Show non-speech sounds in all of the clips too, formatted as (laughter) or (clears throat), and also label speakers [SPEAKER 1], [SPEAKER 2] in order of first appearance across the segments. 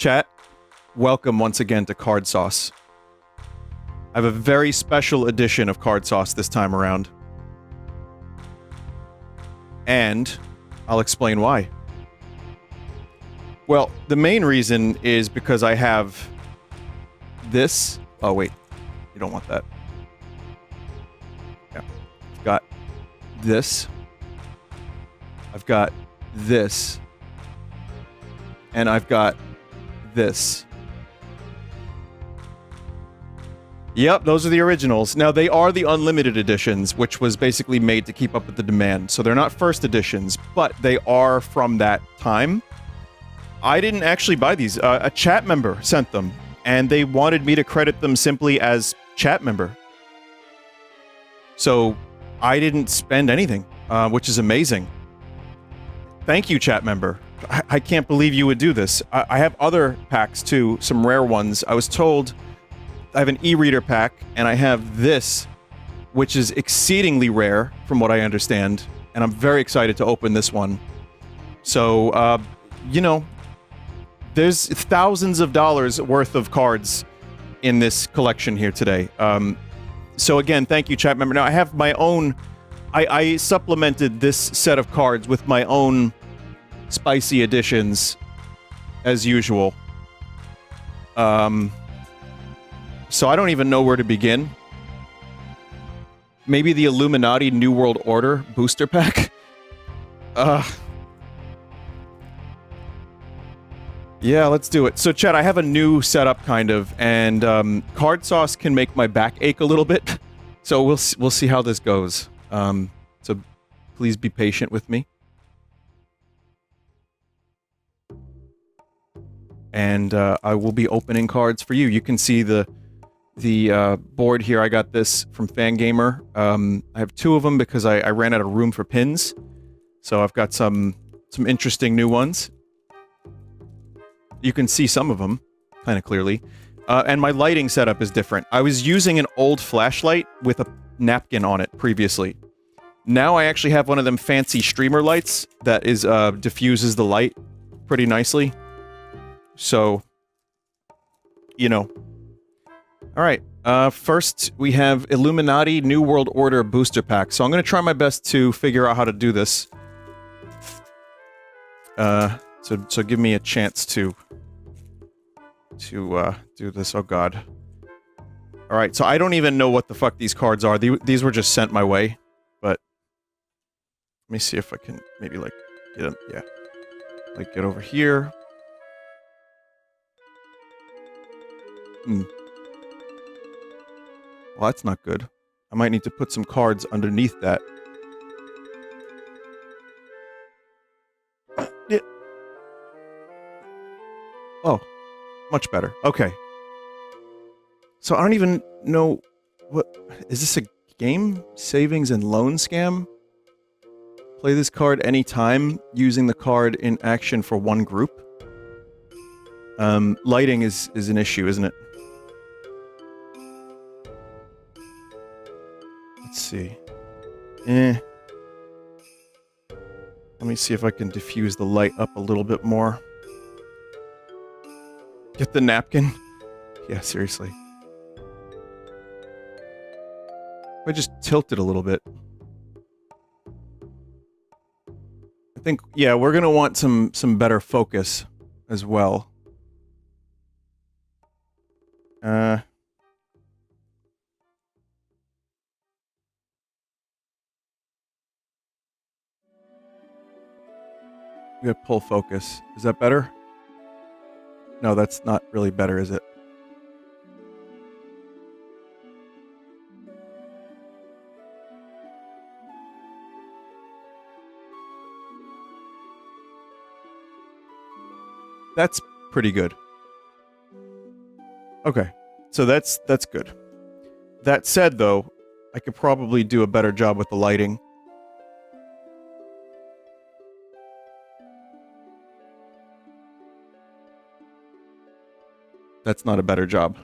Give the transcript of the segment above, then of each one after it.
[SPEAKER 1] Chat, welcome once again to Card Sauce. I have a very special edition of Card Sauce this time around. And I'll explain why. Well, the main reason is because I have this. Oh, wait. You don't want that. Yeah. I've got this. I've got this. And I've got this. Yep, those are the originals. Now, they are the unlimited editions, which was basically made to keep up with the demand. So they're not first editions, but they are from that time. I didn't actually buy these. Uh, a chat member sent them, and they wanted me to credit them simply as chat member. So I didn't spend anything, uh, which is amazing. Thank you, chat member. I, I can't believe you would do this. I, I have other packs too, some rare ones. I was told I have an e-reader pack, and I have this, which is exceedingly rare, from what I understand, and I'm very excited to open this one. So, uh, you know, there's thousands of dollars worth of cards in this collection here today. Um, so again, thank you, chat member. Now I have my own. I, I supplemented this set of cards with my own spicy additions, as usual. Um, so I don't even know where to begin. Maybe the Illuminati New World Order booster pack? (laughs) Uh. Yeah, let's do it. So, Chad, I have a new setup, kind of, and um, card sauce can make my back ache a little bit. (laughs) So we'll we'll see how this goes. Um, so, please be patient with me. And uh, I will be opening cards for you. You can see the the uh, board here. I got this from Fangamer. Um, I have two of them because I, I ran out of room for pins. So I've got some some interesting new ones. You can see some of them kind of clearly. Uh, and my lighting setup is different. I was using an old flashlight with a napkin on it previously. Now I actually have one of them fancy streamer lights that is uh, diffuses the light pretty nicely. So, you know, all right. Uh, first, we have Illuminati New World Order booster pack. So I'm going to try my best to figure out how to do this. Uh, so so give me a chance to to uh, do this. Oh God. All right. So I don't even know what the fuck these cards are. These were just sent my way, but let me see if I can maybe like get them. Yeah, like get over here. Hmm. Well, that's not good. I might need to put some cards underneath that. Oh, much better. Okay. So I don't even know what is this a game savings and loan scam? Play this card anytime using the card in action for one group. Um, lighting is is an issue, isn't it? Let's see. Eh. Let me see if I can diffuse the light up a little bit more. Get the napkin. Yeah, seriously. I just tilt it a little bit. I think, yeah, we're gonna want some some better focus as well. Uh, We got pull focus. Is that better? No, that's not really better, is it? That's pretty good. Okay. So that's that's good. That said though, I could probably do a better job with the lighting. That's not a better job.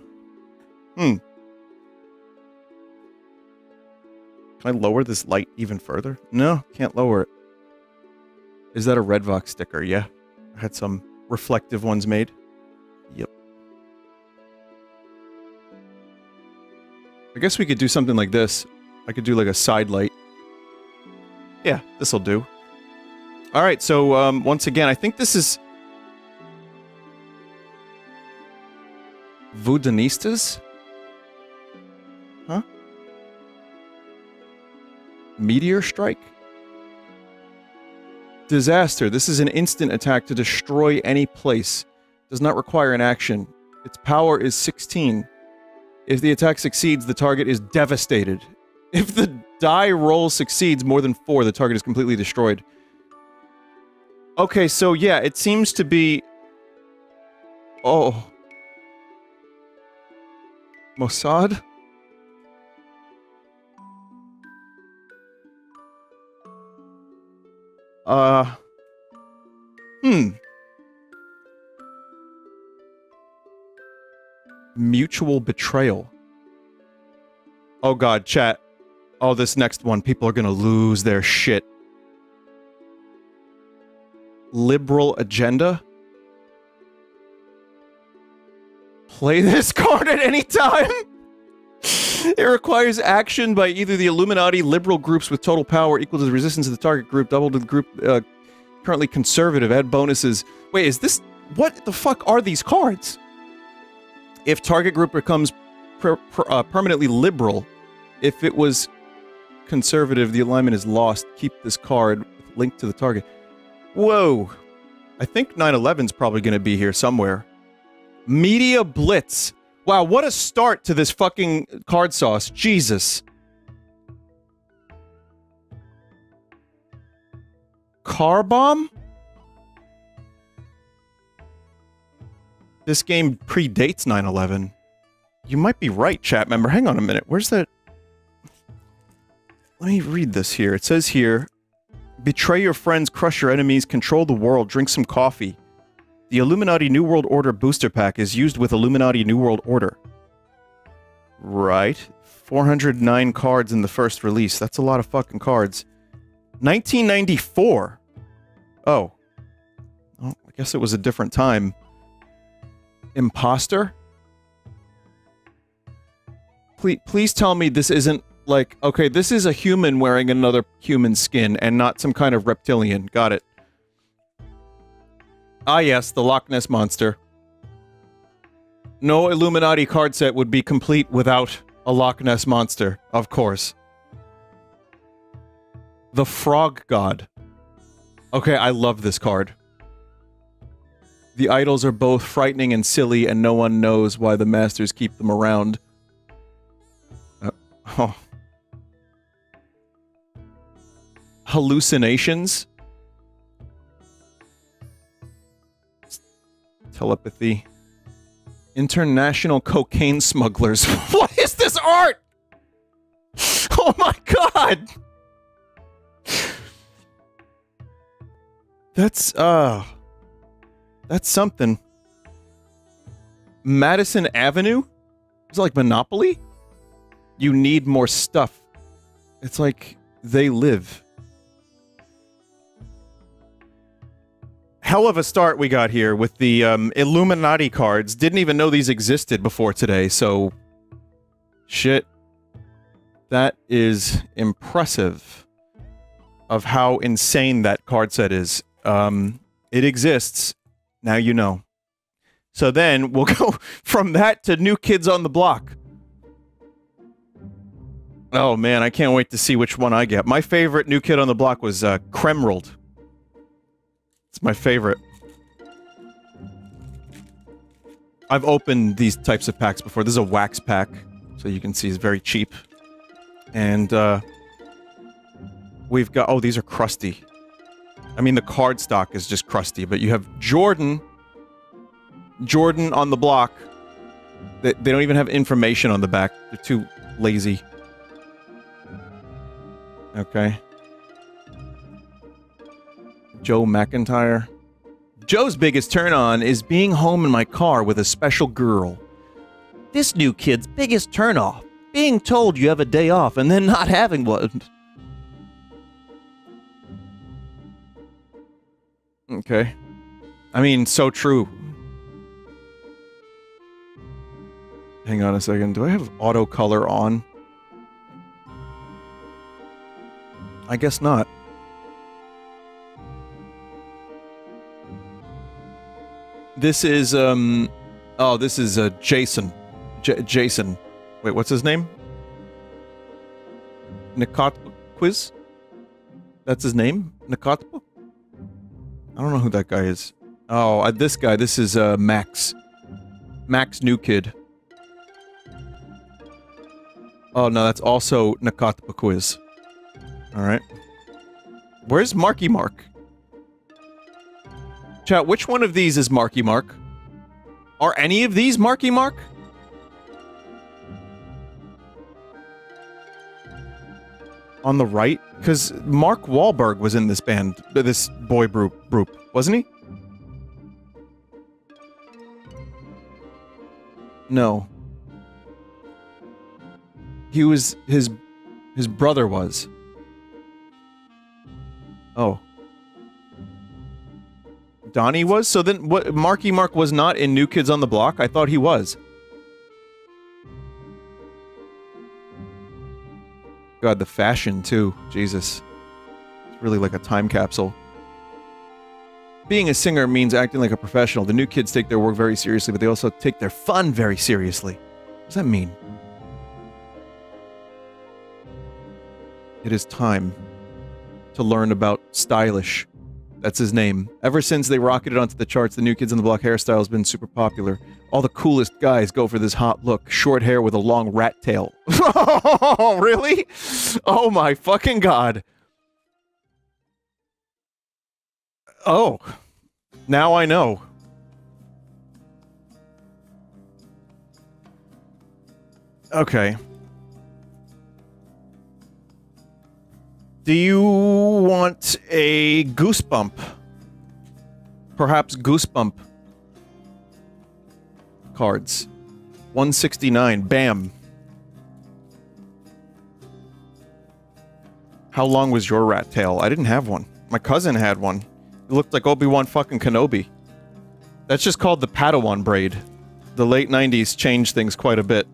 [SPEAKER 1] Hmm. Can I lower this light even further? No, can't lower it. Is that a Redvox sticker? Yeah. I had some reflective ones made. Yep. I guess we could do something like this. I could do like a side light. Yeah, this'll do. Alright, so um, once again, I think this is... Vudanistas? Huh? Meteor strike? Disaster. This is an instant attack to destroy any place. Does not require an action. Its power is 16. If the attack succeeds, the target is devastated. (laughs) If the die roll succeeds more than 4, the target is completely destroyed. Okay, so yeah, it seems to be... Oh. Mossad? Uh... Hmm. Mutual betrayal. Oh god, chat. Oh, this next one, people are gonna lose their shit. Liberal agenda? Play (laughs) this card at any time? it requires action by either the Illuminati liberal groups with total power equal to the resistance of the target group, double to the group uh, currently conservative, add bonuses. Wait, is this... What the fuck are these cards? If target group becomes per, per, uh, permanently liberal, if it was conservative, the alignment is lost. Keep this card linked to the target. Whoa. I think 9-11's probably going to be here somewhere. Media Blitz. Wow, what a start to this fucking card sauce. Jesus. Car bomb? This game predates 9-11. You might be right, chat member. Hang on a minute. Where's that? Let me read this here. It says here, Betray your friends, crush your enemies, control the world, drink some coffee. The Illuminati New World Order booster pack is used with Illuminati New World Order. Right. 409 cards in the first release. That's a lot of fucking cards. 1994. Oh. Oh, I guess it was a different time. Imposter? Please, please tell me this isn't like, okay, this is a human wearing another human skin and not some kind of reptilian. Got it. Ah yes, the Loch Ness Monster. No Illuminati card set would be complete without a Loch Ness Monster, of course. The Frog God. Okay, I love this card. The idols are both frightening and silly, and no one knows why the masters keep them around. Uh, oh. Hallucinations? Telepathy. International cocaine smugglers. (laughs) what is this art? Oh my god! That's, uh... That's something. Madison Avenue? Is it like Monopoly? You need more stuff. It's like they live. Hell of a start we got here with the um, Illuminati cards. Didn't even know these existed before today, so... Shit. That is impressive of how insane that card set is. Um, it exists. Now you know. So then (laughs) we'll go from that to New Kids on the Block. Oh man, I can't wait to see which one I get. My favorite New Kid on the Block was uh, Kremrald. It's my favorite. I've opened these types of packs before. This is a wax pack, so you can see it's very cheap. And, uh... We've got... Oh, these are crusty. I mean, the card stock is just crusty, but you have Jordan... Jordan on the block. They, they don't even have information on the back. They're too lazy. Okay. Joe McIntyre. Joe's biggest turn on is being home in my car with a special girl. This new kid's biggest turn off being told you have a day off and then not having one. Okay. I mean, so true. Hang on a second. Do I have auto color on? I guess not. This is, um... Oh, this is, uh, Jason. J Jason. Wait, what's his name? Nikotpa Quiz? That's his name? Nikotpa? I don't know who that guy is. Oh, uh, this guy. This is, uh, Max. Max New Kid. Oh, no, that's also Nakatpa Quiz. Alright. Where's Marky Mark? Chat, which one of these is Marky Mark? Are any of these Marky Mark? On the right? Because Mark Wahlberg was in this band, this boy group, group, wasn't he? No. He was his his brother was. Oh. Donnie was? So then what Marky Mark was not in New Kids on the Block? I thought he was. God, the fashion too. Jesus. It's really like a time capsule. Being a singer means acting like a professional. The new kids take their work very seriously, but they also take their fun very seriously. What does that mean? It is time to learn about stylish. That's his name. Ever since they rocketed onto the charts, the new kids on the block hairstyle has been super popular. All the coolest guys go for this hot look. Short hair with a long rat tail. oh, (laughs) really? Oh my fucking god. Oh. Now I know. Okay. Do you want a goosebump? Perhaps goosebump cards. 169. Bam. How long was your rat tail? I didn't have one. My cousin had one. It looked like Obi-Wan fucking Kenobi. That's just called the Padawan braid. The late 90s changed things quite a bit.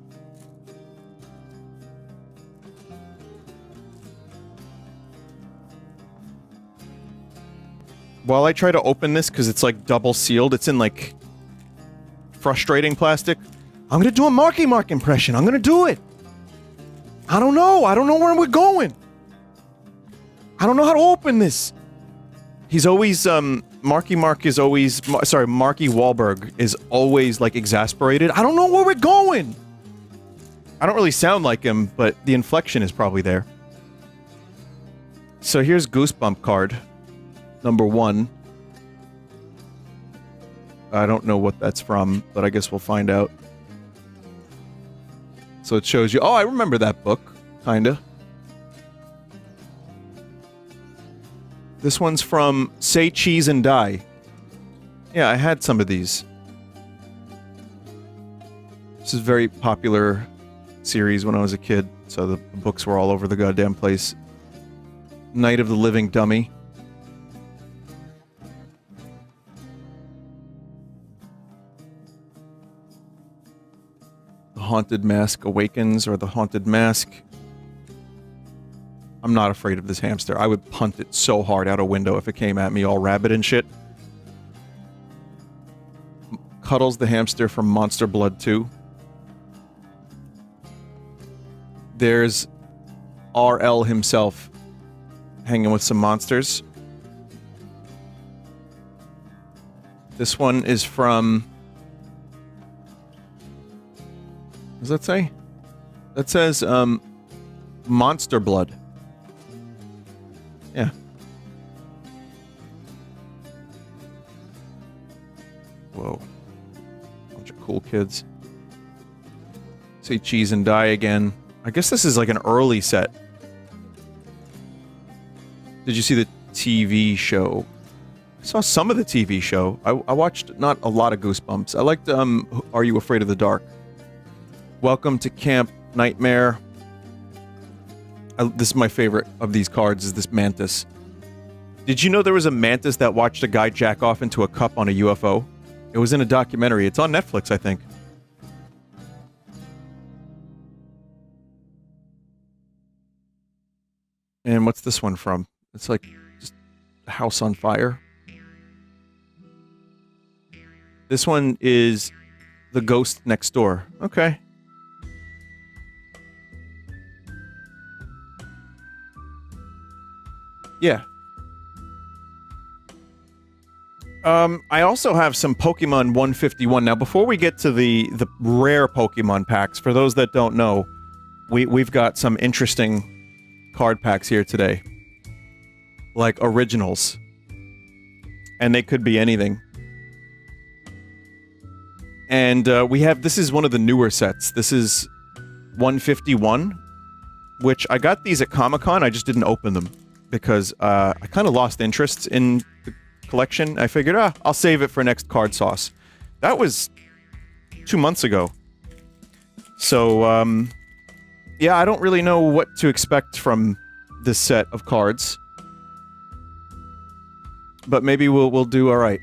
[SPEAKER 1] While I try to open this, because it's like double sealed, it's in like frustrating plastic. I'm gonna do a Marky Mark impression. I'm gonna do it. I don't know. I don't know where we're going. I don't know how to open this. He's always, um, Marky Mark is always, sorry, Marky Wahlberg is always, like, exasperated. I don't know where we're going! I don't really sound like him, but the inflection is probably there. So here's Goosebump card. Number one. I don't know what that's from, but I guess we'll find out. So it shows you, oh, I remember that book, kinda. This one's from Say Cheese and Die. Yeah, I had some of these. This is a very popular series when I was a kid, so the books were all over the goddamn place. Night of the Living Dummy. Haunted Mask Awakens, or The Haunted Mask. I'm not afraid of this hamster. I would punt it so hard out a window if it came at me all rabid and shit. Cuddles the hamster from Monster Blood 2. There's RL himself hanging with some monsters. This one is from... does that say? That says, um, Monster Blood. Yeah. Whoa. Bunch of cool kids. Say cheese and die again. I guess this is like an early set. Did you see the TV show? I saw some of the TV show. I, I watched not a lot of Goosebumps. I liked, um, Are You Afraid of the Dark? Welcome to Camp Nightmare. I, this is my favorite of these cards, is this mantis. Did you know there was a mantis that watched a guy jack off into a cup on a UFO? It was in a documentary. It's on Netflix, I think. And what's this one from? It's like just house on fire. This one is the ghost next door. Okay. Yeah. Um, I also have some Pokemon 151. Now, before we get to the the rare Pokemon packs, for those that don't know, we we've got some interesting card packs here today, like originals, and they could be anything. And uh, we have this is one of the newer sets. This is 151, which I got these at Comic Con. I just didn't open them because uh, I kind of lost interest in the collection. I figured, ah, I'll save it for next card sauce. That was two months ago. So, um, yeah, I don't really know what to expect from this set of cards. But maybe we'll we'll do all right.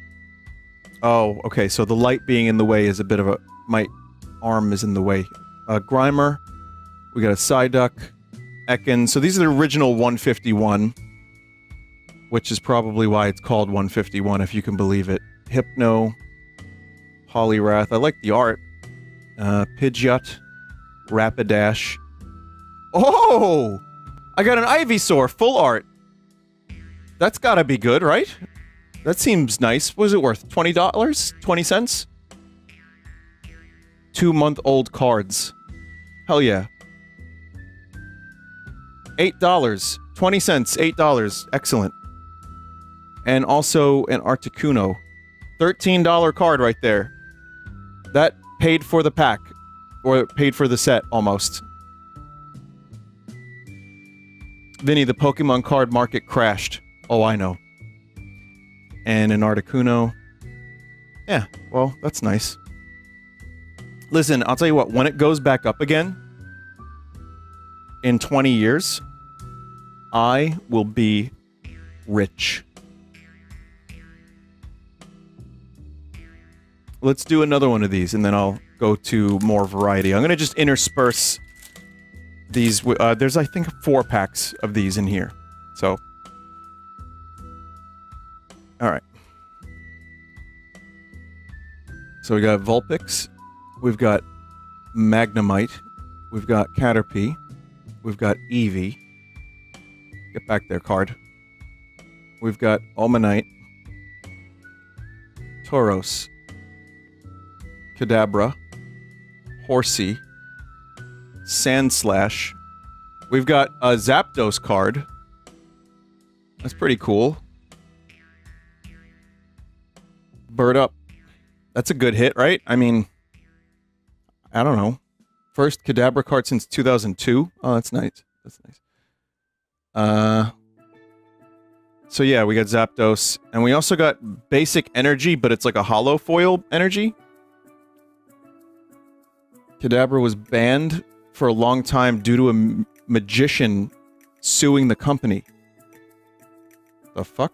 [SPEAKER 1] Oh, okay. So the light being in the way is a bit of a my arm is in the way. Uh, Grimer, we got a Psyduck, Ekans. So these are the original 151, which is probably why it's called 151, if you can believe it. Hypno, Poliwrath. I like the art. Uh, Pidgeot, Rapidash. Oh! I got an Ivysaur, full art. That's gotta be good, right? That seems nice. What is it worth? $20? 20 cents? Two month old cards. Hell yeah. $8. 20 cents. $8. Excellent. And also an Articuno. $13 card right there. That paid for the pack. Or paid for the set, almost. Vinny, the Pokemon card market crashed. Oh, I know. And an Articuno. Yeah, well, that's nice. Listen, I'll tell you what, when it goes back up again, in 20 years, I will be rich. Let's do another one of these, and then I'll go to more variety. I'm going to just intersperse these. Uh, there's, I think, four packs of these in here. So, all right. So we got Vulpix, we've got Magnemite, we've got Caterpie, we've got Eevee. Get back there, card. We've got Omanyte, Tauros, Kadabra, Horsea, Sandslash. We've got a Zapdos card. That's pretty cool. Bird up. That's a good hit, right? I mean, I don't know. First Kadabra card since 2002. Oh, that's nice. That's nice. Uh, so yeah, we got Zapdos, and we also got basic energy, but it's like a hollow foil energy. Kadabra was banned for a long time due to a magician suing the company. The fuck?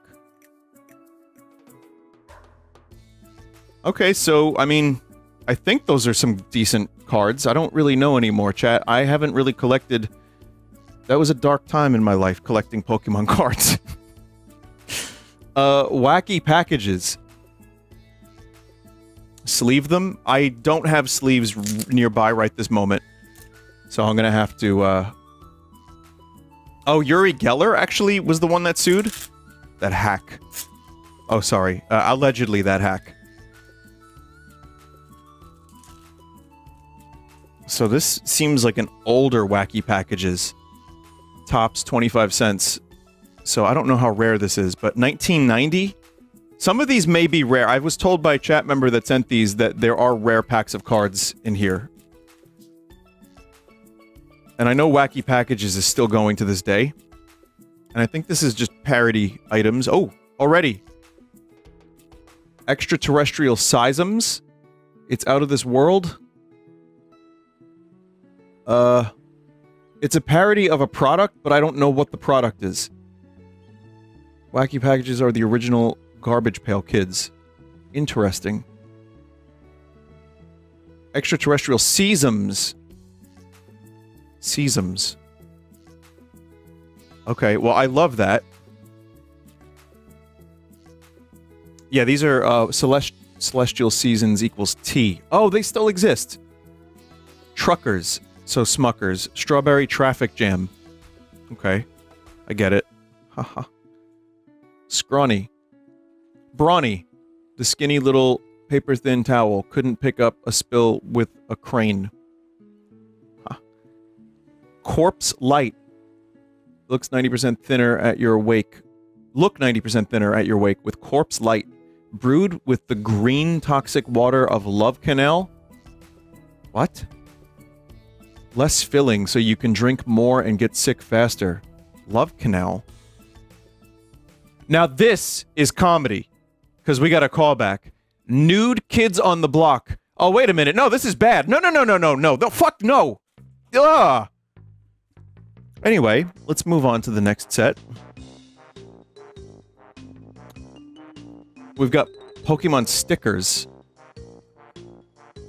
[SPEAKER 1] Okay, so, I mean, I think those are some decent cards. I don't really know anymore, chat. I haven't really collected... That was a dark time in my life, collecting Pokemon (laughs) cards. uh, wacky packages. Sleeve them? I don't have sleeves nearby right this moment. So I'm gonna have to, uh... Oh, Uri Geller actually was the one that sued? That hack. Oh, sorry. Uh, allegedly that hack. So this seems like an older Wacky Packages. Topps 25 cents. So I don't know how rare this is, but 1990? Some of these may be rare. I was told by a chat member that sent these that there are rare packs of cards in here. And I know Wacky Packages is still going to this day. And I think this is just parody items. Oh, already. Extraterrestrial Seisms. It's out of this world. Uh, it's a parody of a product, but I don't know what the product is. Wacky Packages are the original Garbage Pail Kids. Interesting. Extraterrestrial Seasons. Seasons. Okay, well, I love that. Yeah, these are uh, Celest Celestial Seasons equals T. Oh, they still exist. Truckers, so Smuckers. Strawberry Traffic Jam. Okay, I get it. Haha. Scrawny. Brawny. The skinny little paper-thin towel couldn't pick up a spill with a crane. Huh. Corpse Light. Looks 90% thinner at your wake. Look 90% thinner at your wake with Corpse Light. Brewed with the green toxic water of Love Canal? What? Less filling so you can drink more and get sick faster. Love Canal? Now this is comedy. Because we got a callback. Nude kids on the block. Oh, wait a minute. No, this is bad. No, no, no, no, no, no. No, fuck no. Ugh. Anyway, let's move on to the next set. We've got Pokemon stickers.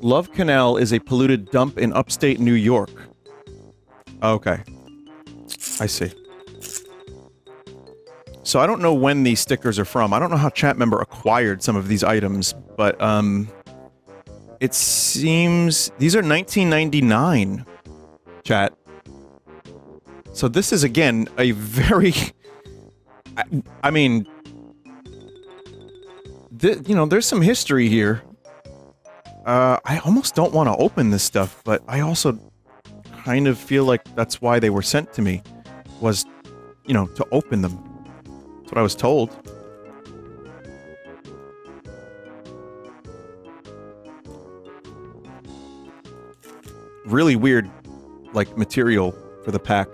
[SPEAKER 1] Love Canal is a polluted dump in upstate New York. Okay. I see. So I don't know when these stickers are from. I don't know how chat member acquired some of these items, but um it seems these are 1999 chat. So this is again a very (laughs) I, I mean you know, there's some history here. Uh, I almost don't want to open this stuff, but I also kind of feel like that's why they were sent to me, was, you know, to open them. That's what I was told. Really weird, like, material for the pack.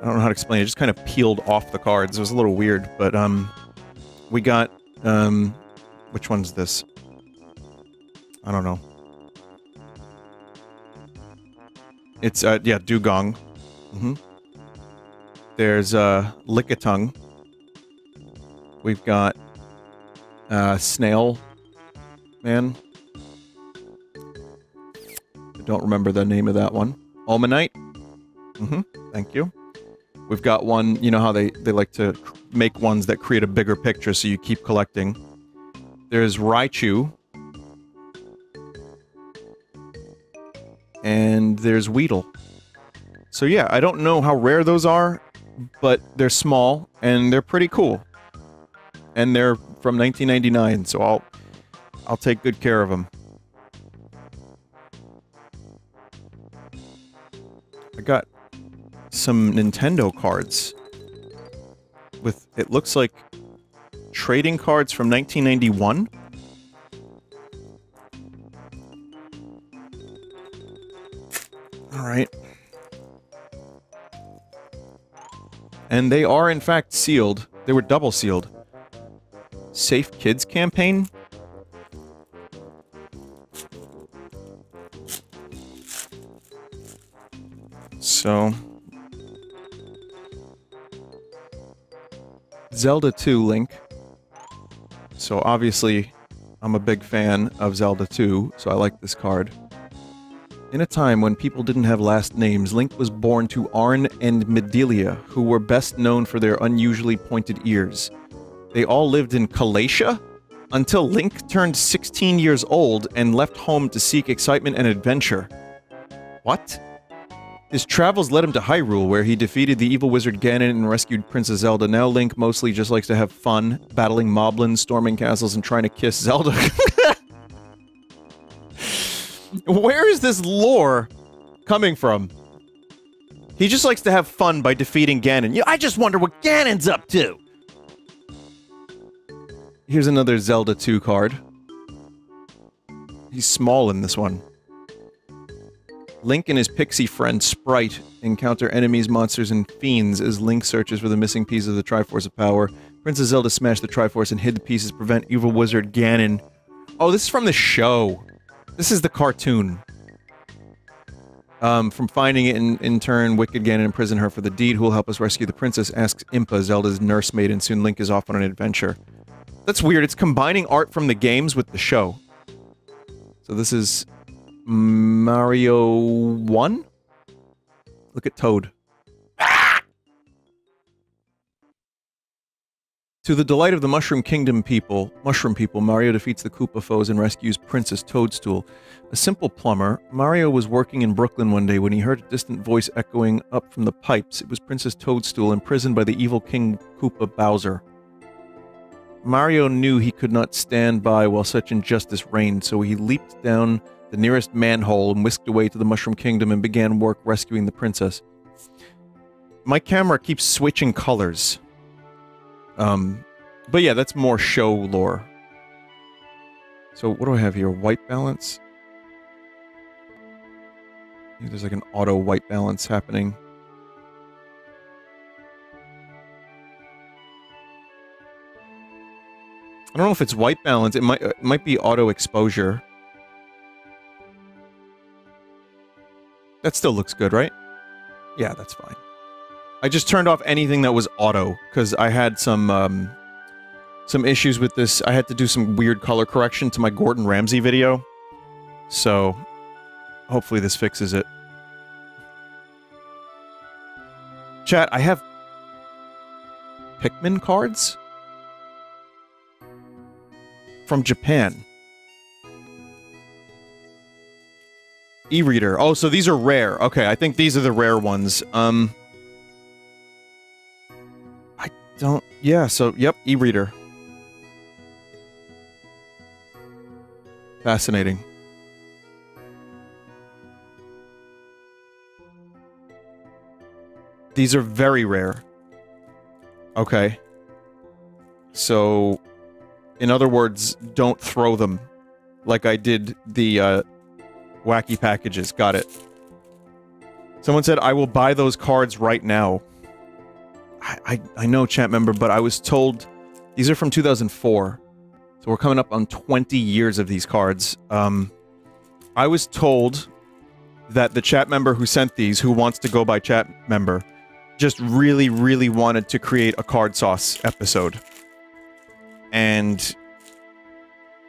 [SPEAKER 1] I don't know how to explain it. it just kind of peeled off the cards. It was a little weird, but, um, we got um, which one's this? I don't know. It's, uh, yeah, Dewgong. Mm -hmm. There's, uh, Lickitung. We've got, uh, Snail Man. I don't remember the name of that one. Omanyte. Mm-hmm. Thank you. We've got one, you know how they, they like to make ones that create a bigger picture so you keep collecting. There's Raichu. And there's Weedle. So yeah, I don't know how rare those are, but they're small and they're pretty cool. And they're from 1999, so I'll I'll take good care of them. I got some Nintendo cards with it looks like trading cards from 1991. Right. And they are in fact sealed. They were double sealed. Safe Kids campaign? So, Zelda 2 Link. So obviously, I'm a big fan of Zelda 2, so I like this card. In a time when people didn't have last names, Link was born to Arn and Medelia, who were best known for their unusually pointed ears. They all lived in Calatia until Link turned 16 years old and left home to seek excitement and adventure. What? His travels led him to Hyrule, where he defeated the evil wizard Ganon and rescued Princess Zelda. Now Link mostly just likes to have fun, battling moblins, storming castles, and trying to kiss Zelda. (laughs) Where is this lore coming from? He just likes to have fun by defeating Ganon. Yeah, I just wonder what Ganon's up to! Here's another Zelda 2 card. He's small in this one. Link and his pixie friend, Sprite, encounter enemies, monsters, and fiends as Link searches for the missing pieces of the Triforce of Power. Princess Zelda smashed the Triforce and hid the pieces to prevent evil wizard Ganon. Oh, this is from the show. This is the cartoon. Um, from finding it in, in turn, Wicked Ganon imprison her for the deed. Who will help us rescue the princess? Asks Impa, Zelda's nursemaid, and soon Link is off on an adventure. That's weird. It's combining art from the games with the show. So this is Mario 1? Look at Toad. To the delight of the Mushroom Kingdom people, Mushroom people, Mario defeats the Koopa foes and rescues Princess Toadstool. A simple plumber, Mario was working in Brooklyn one day when he heard a distant voice echoing up from the pipes. It was Princess Toadstool, imprisoned by the evil King Koopa Bowser. Mario knew he could not stand by while such injustice reigned, so he leaped down the nearest manhole and whisked away to the Mushroom Kingdom and began work rescuing the princess. My camera keeps switching colors. Um, but yeah, that's more show lore. So what do I have here? White balance? There's like an auto white balance happening. I don't know if it's white balance. It might it might be auto exposure. That still looks good, right? Yeah, that's fine. I just turned off anything that was auto because I had some um, some issues with this. I had to do some weird color correction to my Gordon Ramsay video, so hopefully this fixes it. Chat, I have Pikmin cards from Japan. E-reader. Oh, so these are rare. Okay, I think these are the rare ones. Um, don't. Yeah. So, yep, e-reader. Fascinating. These are very rare. Okay. So, in other words, don't throw them like I did the uh, wacky packages. Got it. Someone said, I will buy those cards right now. I, I, know, chat member, but I was told these are from 2004. So we're coming up on 20 years of these cards. Um, I was told that the chat member who sent these, who wants to go by chat member, just really, really wanted to create a card sauce episode and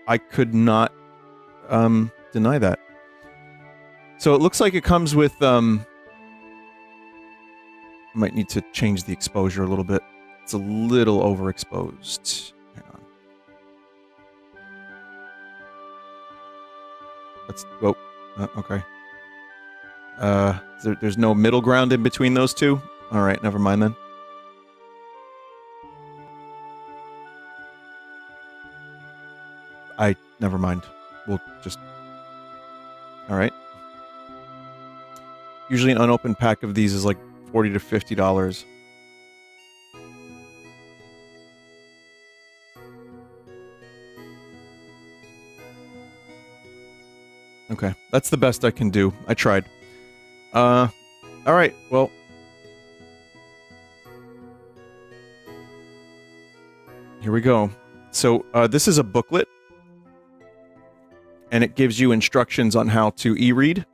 [SPEAKER 1] I could not um, deny that. So it looks like it comes with, um, might need to change the exposure a little bit. It's a little overexposed. Hang on. Let's, oh, uh, okay. Uh, there, there's no middle ground in between those two? Alright, never mind then. I never mind. We'll just. All right. Usually, an unopened pack of these is like forty to fifty dollars. Okay, that's the best I can do. I tried. Uh, all right. Well, here we go. So uh, this is a booklet and it gives you instructions on how to e-read.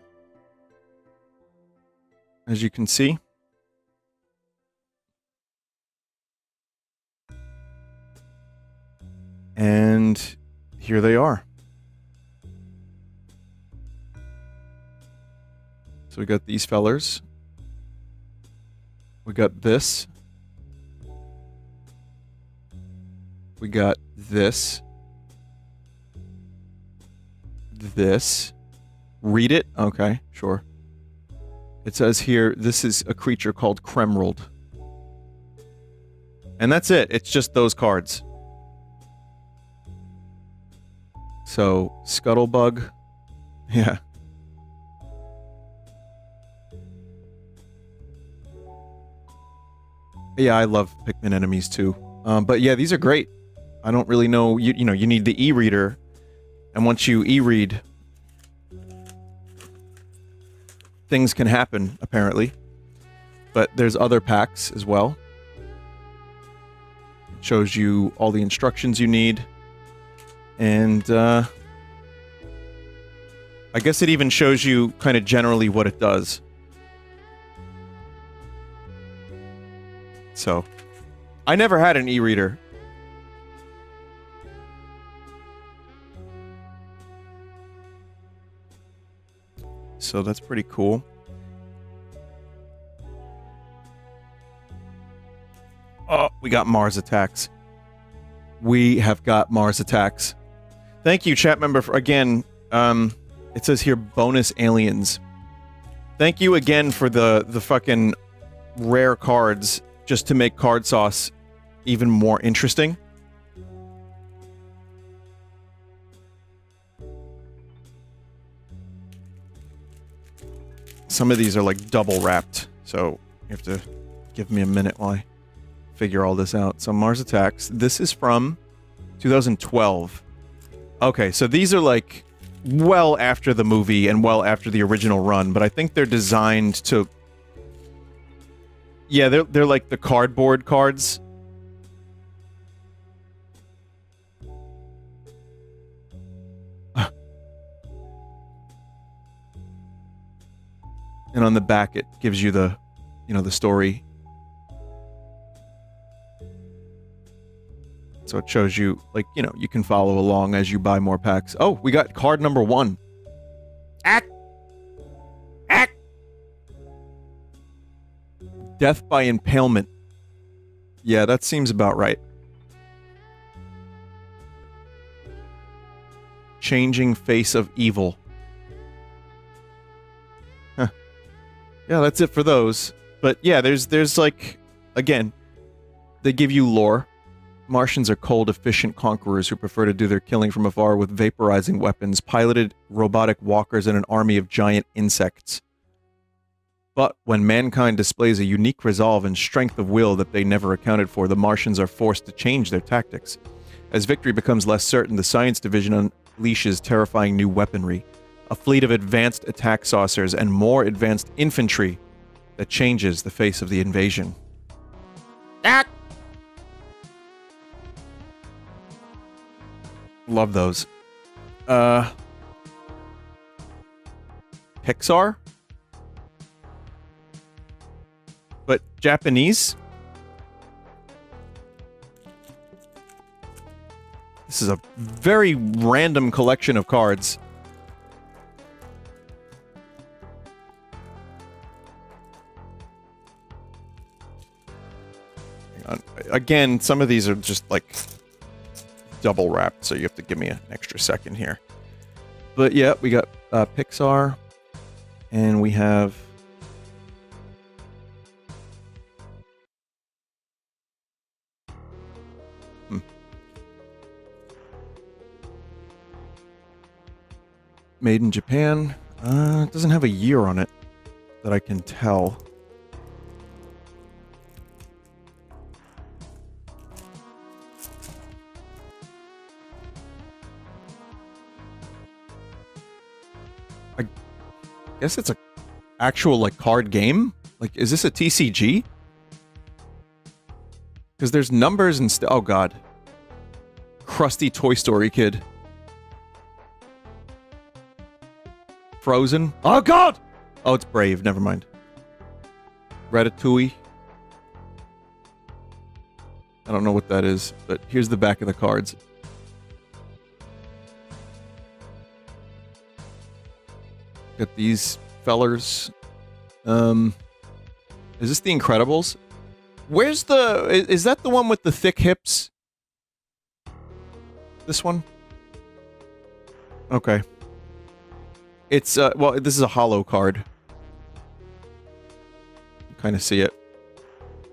[SPEAKER 1] As you can see. And here they are. So we got these fellers. We got this. We got this this. Read it? Okay, sure. It says here, this is a creature called Kremrold. And that's it. It's just those cards. So, Scuttlebug. Yeah. Yeah, I love Pikmin enemies too. Um, but yeah, these are great. I don't really know. You, you know, you need the e-reader and once you e-read, things can happen, apparently. But there's other packs as well. It shows you all the instructions you need. And, uh... I guess it even shows you kind of generally what it does. So, I never had an e-reader. so that's pretty cool. Oh, we got Mars attacks. we have got Mars attacks. Thank you, chat member. For, again, um, it says here bonus aliens. Thank you again for the the fucking rare cards just to make card sauce even more interesting. Some of these are like double wrapped, so you have to give me a minute while I figure all this out. So Mars Attacks. This is from 2012. Okay, so these are like well after the movie and well after the original run, but I think they're designed to Yeah, they're they're like the cardboard cards. (sighs) and on the back it gives you the you know the story so it shows you like you know you can follow along as you buy more packs. Oh we got card number one. Act. Act. Death by impalement. Yeah that seems about right. Changing face of evil. Huh. Yeah, that's it for those. But yeah, there's there's like again, they give you lore. Martians are cold, efficient conquerors who prefer to do their killing from afar with vaporizing weapons, piloted robotic walkers, and an army of giant insects. But when mankind displays a unique resolve and strength of will that they never accounted for, the Martians are forced to change their tactics. As victory becomes less certain, the Science Division unleashes terrifying new weaponry a fleet of advanced attack saucers, and more advanced infantry that changes the face of the invasion. Ah! Love those. Uh. Pixar? But Japanese? This is a very random collection of cards. again, some of these are just like double wrapped, so you have to give me an extra second here. But yeah, we got uh, Pixar, and we have. Hmm. Made in Japan. Uh, it doesn't have a year on it that I can tell. Guess it's a actual like card game. Like, is this a TCG? Because there's numbers and stuff. Oh god, crusty Toy Story kid. Frozen. Oh god. Oh, it's Brave. Never mind. Ratatouille. I don't know what that is, but here's the back of the cards. Got these fellers. Um, is this the Incredibles? Where's the... Is, is that the one with the thick hips? This one? Okay. It's, uh, well, this is a hollow card. Kind of see it.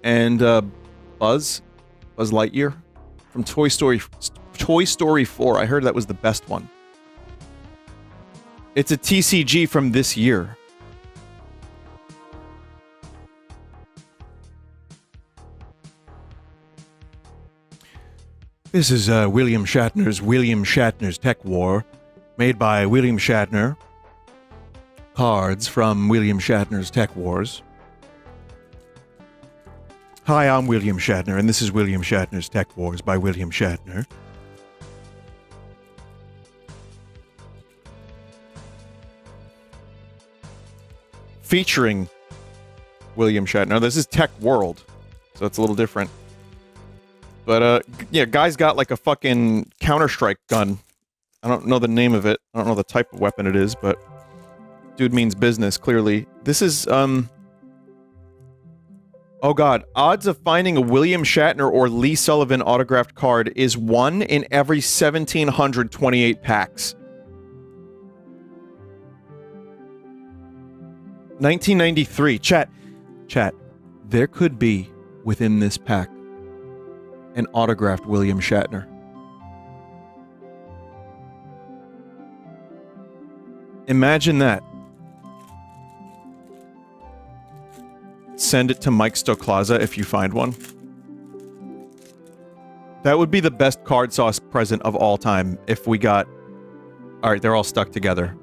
[SPEAKER 1] And, uh, Buzz? Buzz Lightyear? From Toy Story... Toy Story 4. I heard that was the best one. It's a TCG from this year. This is uh, William Shatner's William Shatner's TekWar, made by William Shatner. Cards from William Shatner's TekWars. Hi, I'm William Shatner, and this is William Shatner's TekWars by William Shatner. Featuring William Shatner. This is Tech World, so it's a little different. But uh, yeah, guy's got like a fucking Counter Strike gun. I don't know the name of it. I don't know the type of weapon it is, but dude means business. Clearly, this is um. Oh god, odds of finding a William Shatner or Lee Sullivan autographed card is 1 in every 1728 packs. 1993. Chat. Chat. There could be, within this pack, an autographed William Shatner. Imagine that. Send it to Mike Stoklasa if you find one. That would be the best card sauce present of all time if we got... Alright, they're all stuck together.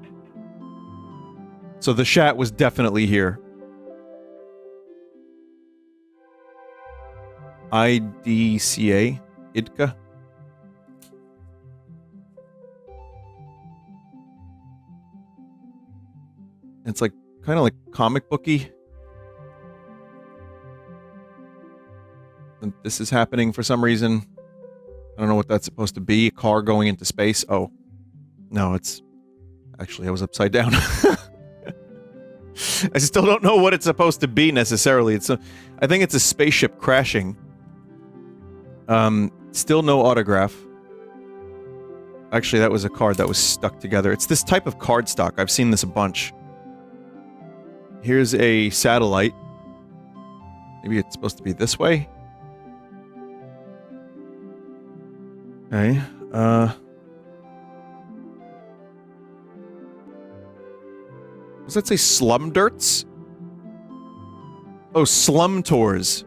[SPEAKER 1] So the chat was definitely here. IDCA? IDCA? It's like, kind of like comic booky. This is happening for some reason. I don't know what that's supposed to be. A car going into space. Oh. No, it's... Actually, I was upside down. (laughs) (laughs) I still don't know what it's supposed to be necessarily. It's a, I think it's a spaceship crashing. Um, still no autograph. Actually, that was a card that was stuck together. It's this type of card stock. I've seen this a bunch. Here's a satellite. Maybe it's supposed to be this way? Okay, uh... Does that say slum dirts? Oh, slum tours.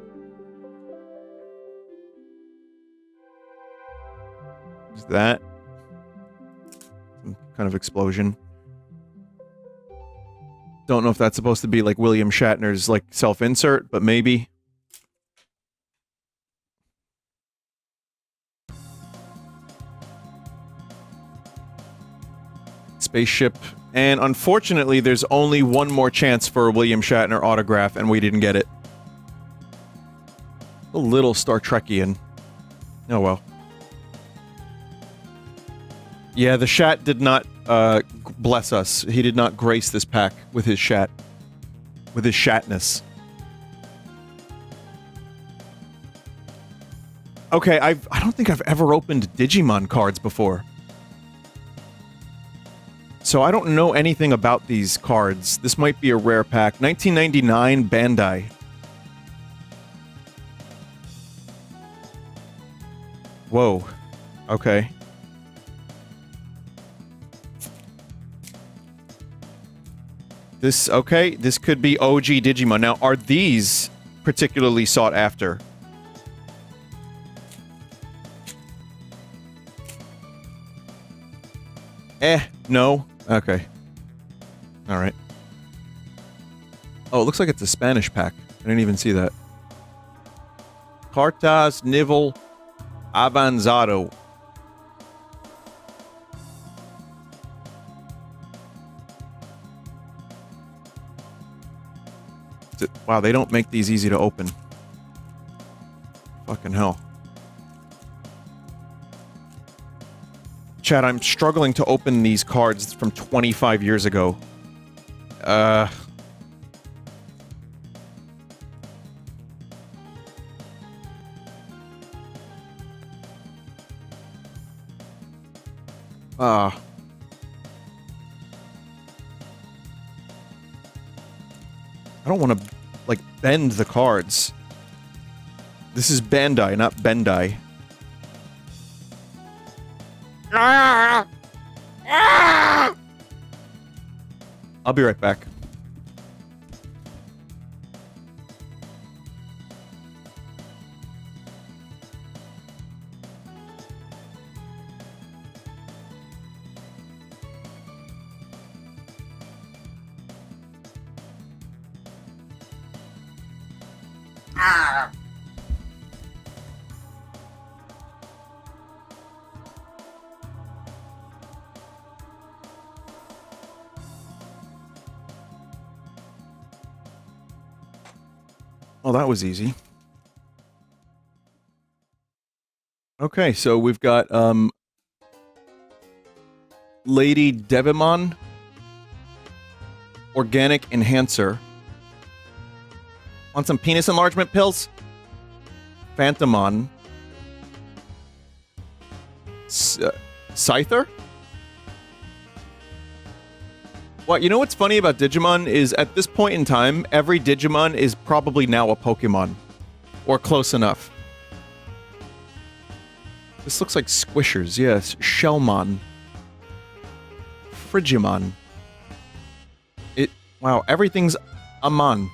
[SPEAKER 1] Is that? Some kind of explosion. Don't know if that's supposed to be like William Shatner's like self-insert, but maybe. Spaceship and unfortunately, there's only one more chance for a William Shatner autograph, and we didn't get it. A little Star Trekian. Oh well. Yeah, the Shat did not uh, bless us. He did not grace this pack with his Shat. With his Shatness. Okay, I've, I don't think I've ever opened Digimon cards before. So I don't know anything about these cards. This might be a rare pack. 1999 Bandai. Whoa. Okay. This, okay, this could be OG Digimon. Now, are these particularly sought after? Eh, no. Okay. Alright. Oh, it looks like it's a Spanish pack. I didn't even see that. Cartas Nivel Avanzado. Wow, they don't make these easy to open. Fucking hell. I'm struggling to open these cards from 25 years ago. Uh... Ah. Uh. I don't want to, like, bend the cards. This is Bandai, not Bendai. Ah! I'll be right back. Was easy. Okay, so we've got um, Lady Devimon, Organic Enhancer, Want some penis enlargement pills? Phantomon. S uh, Scyther? What, you know what's funny about Digimon is at this point in time, every Digimon is probably now a Pokemon. Or close enough. This looks like Squishers, yes. Shellmon. Frigimon. It, wow, everything's Amon.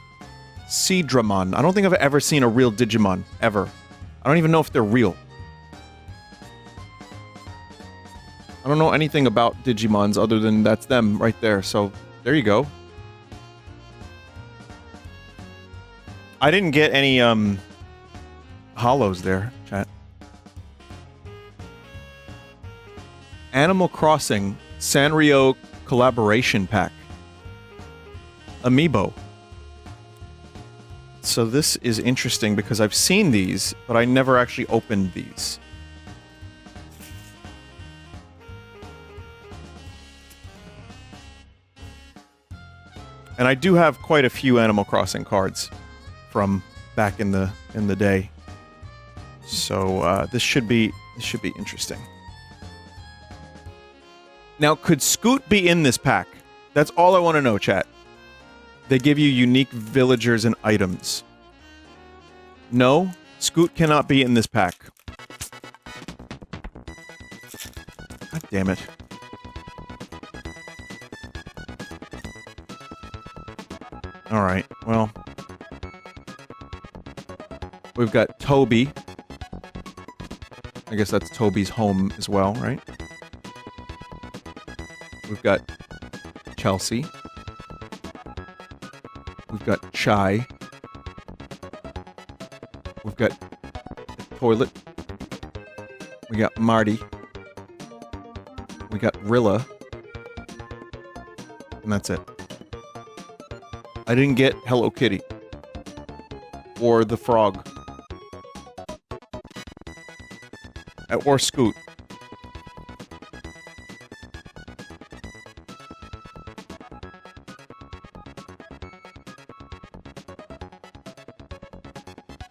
[SPEAKER 1] Seadramon. I don't think I've ever seen a real Digimon, ever. I don't even know if they're real. Don't know anything about Digimons other than that's them right there, so there you go. I didn't get any, um, hollows there, chat. Animal Crossing Sanrio Collaboration Pack. Amiibo. So this is interesting because I've seen these, but I never actually opened these. I do have quite a few Animal Crossing cards from back in the in the day. So uh, this should be this should be interesting. Now, could Scoot be in this pack? That's all I want to know, chat. They give you unique villagers and items. No, Scoot cannot be in this pack. God damn it. Alright, well. We've got Toby. I guess that's Toby's home as well, right? We've got Chelsea. We've got Chai. We've got Toilet. We got Marty. We got Rilla. And that's it. I didn't get Hello Kitty. Or the frog. Uh, or Scoot.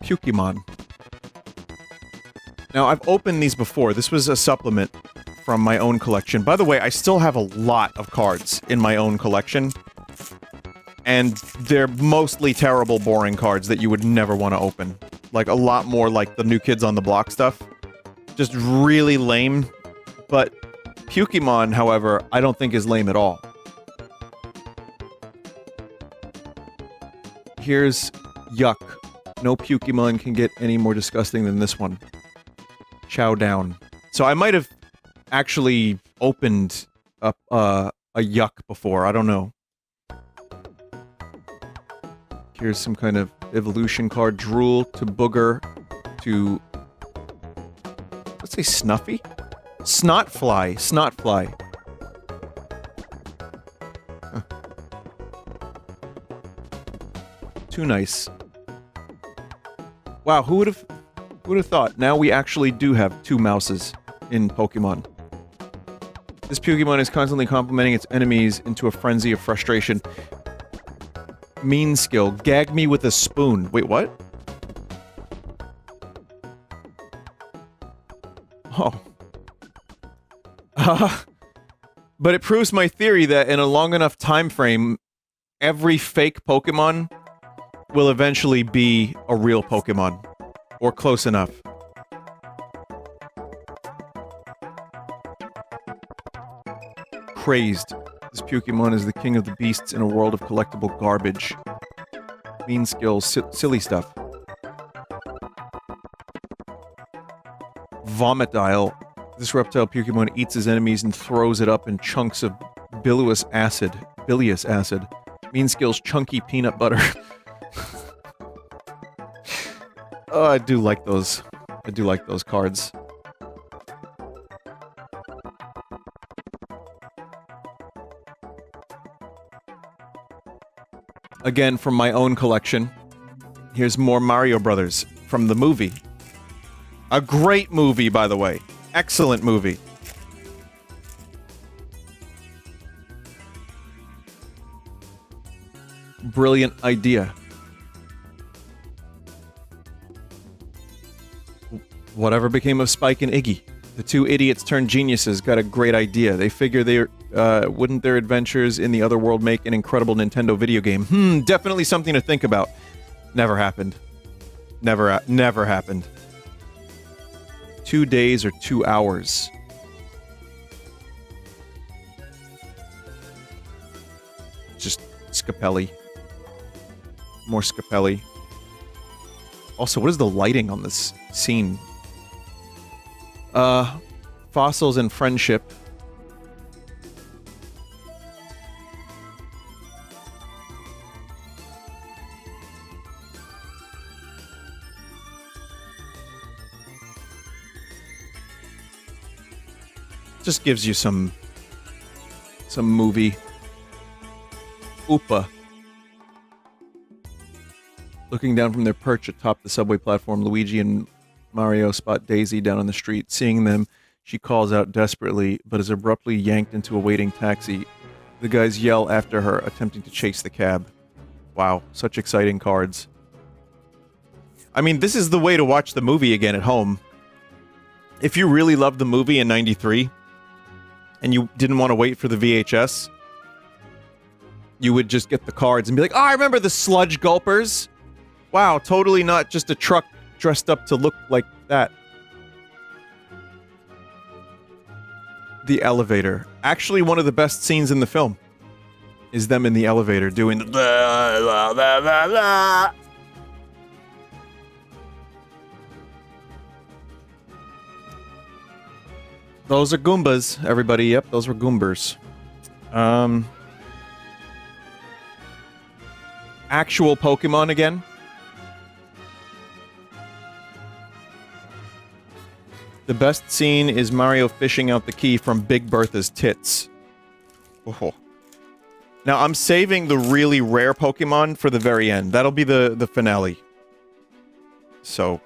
[SPEAKER 1] Pukemon. Now, I've opened these before. This was a supplement from my own collection. By the way, I still have a lot of cards in my own collection and they're mostly terrible, boring cards that you would never want to open. Like, a lot more like the New Kids on the Block stuff. Just really lame. But Pukemon, however, I don't think is lame at all. Here's Yuck. No Pukemon can get any more disgusting than this one. Chow down. So I might have actually opened up uh, a Yuck before, I don't know. Here's some kind of evolution card. Drool to Booger to... Let's say Snuffy? Snotfly. Snotfly. Too nice. Wow, who would have... Who would have thought? Now we actually do have two mouses in Pokemon. This Pokemon is constantly complimenting its enemies into a frenzy of frustration mean skill. Gag me with a spoon. Wait, what? Oh. (laughs) Uh, but it proves my theory that in a long enough time frame, every fake Pokemon will eventually be a real Pokemon. Or close enough. Crazed. This Pokemon is the king of the beasts in a world of collectible garbage. Mean skills, si silly stuff. Vomitile. This reptile Pokemon eats his enemies and throws it up in chunks of bilious acid. Bilious acid. Mean skills, chunky peanut butter. (laughs) oh, I do like those. I do like those cards. again from my own collection. Here's more Mario Brothers from the movie. A great movie, by the way. Excellent movie. Brilliant idea. Whatever became of Spike and Iggy? The two idiots turned geniuses got a great idea. They figure they're uh, wouldn't their adventures in the other world make an incredible Nintendo video game? Hmm, definitely something to think about. Never happened. Never, never happened. Two days or two hours. Just Scapelli. More Scapelli. Also, what is the lighting on this scene? Uh, fossils and friendship. Just gives you some some movie. Oopa. Looking down from their perch atop the subway platform, Luigi and Mario spot Daisy down on the street. Seeing them, she calls out desperately, but is abruptly yanked into a waiting taxi. The guys yell after her, attempting to chase the cab. Wow, such exciting cards. I mean, this is the way to watch the movie again at home. If you really loved the movie in 93, and you didn't want to wait for the VHS, you would just get the cards and be like, oh, I remember the sludge gulpers. Wow, totally not just a truck dressed up to look like that. The elevator. Actually, one of the best scenes in the film is them in the elevator doing the Those are Goombas, everybody. Yep, those were Goombers. Um, actual Pokemon again. The best scene is Mario fishing out the key from Big Bertha's tits. Oh. Now, I'm saving the really rare Pokemon for the very end. That'll be the, the finale. So,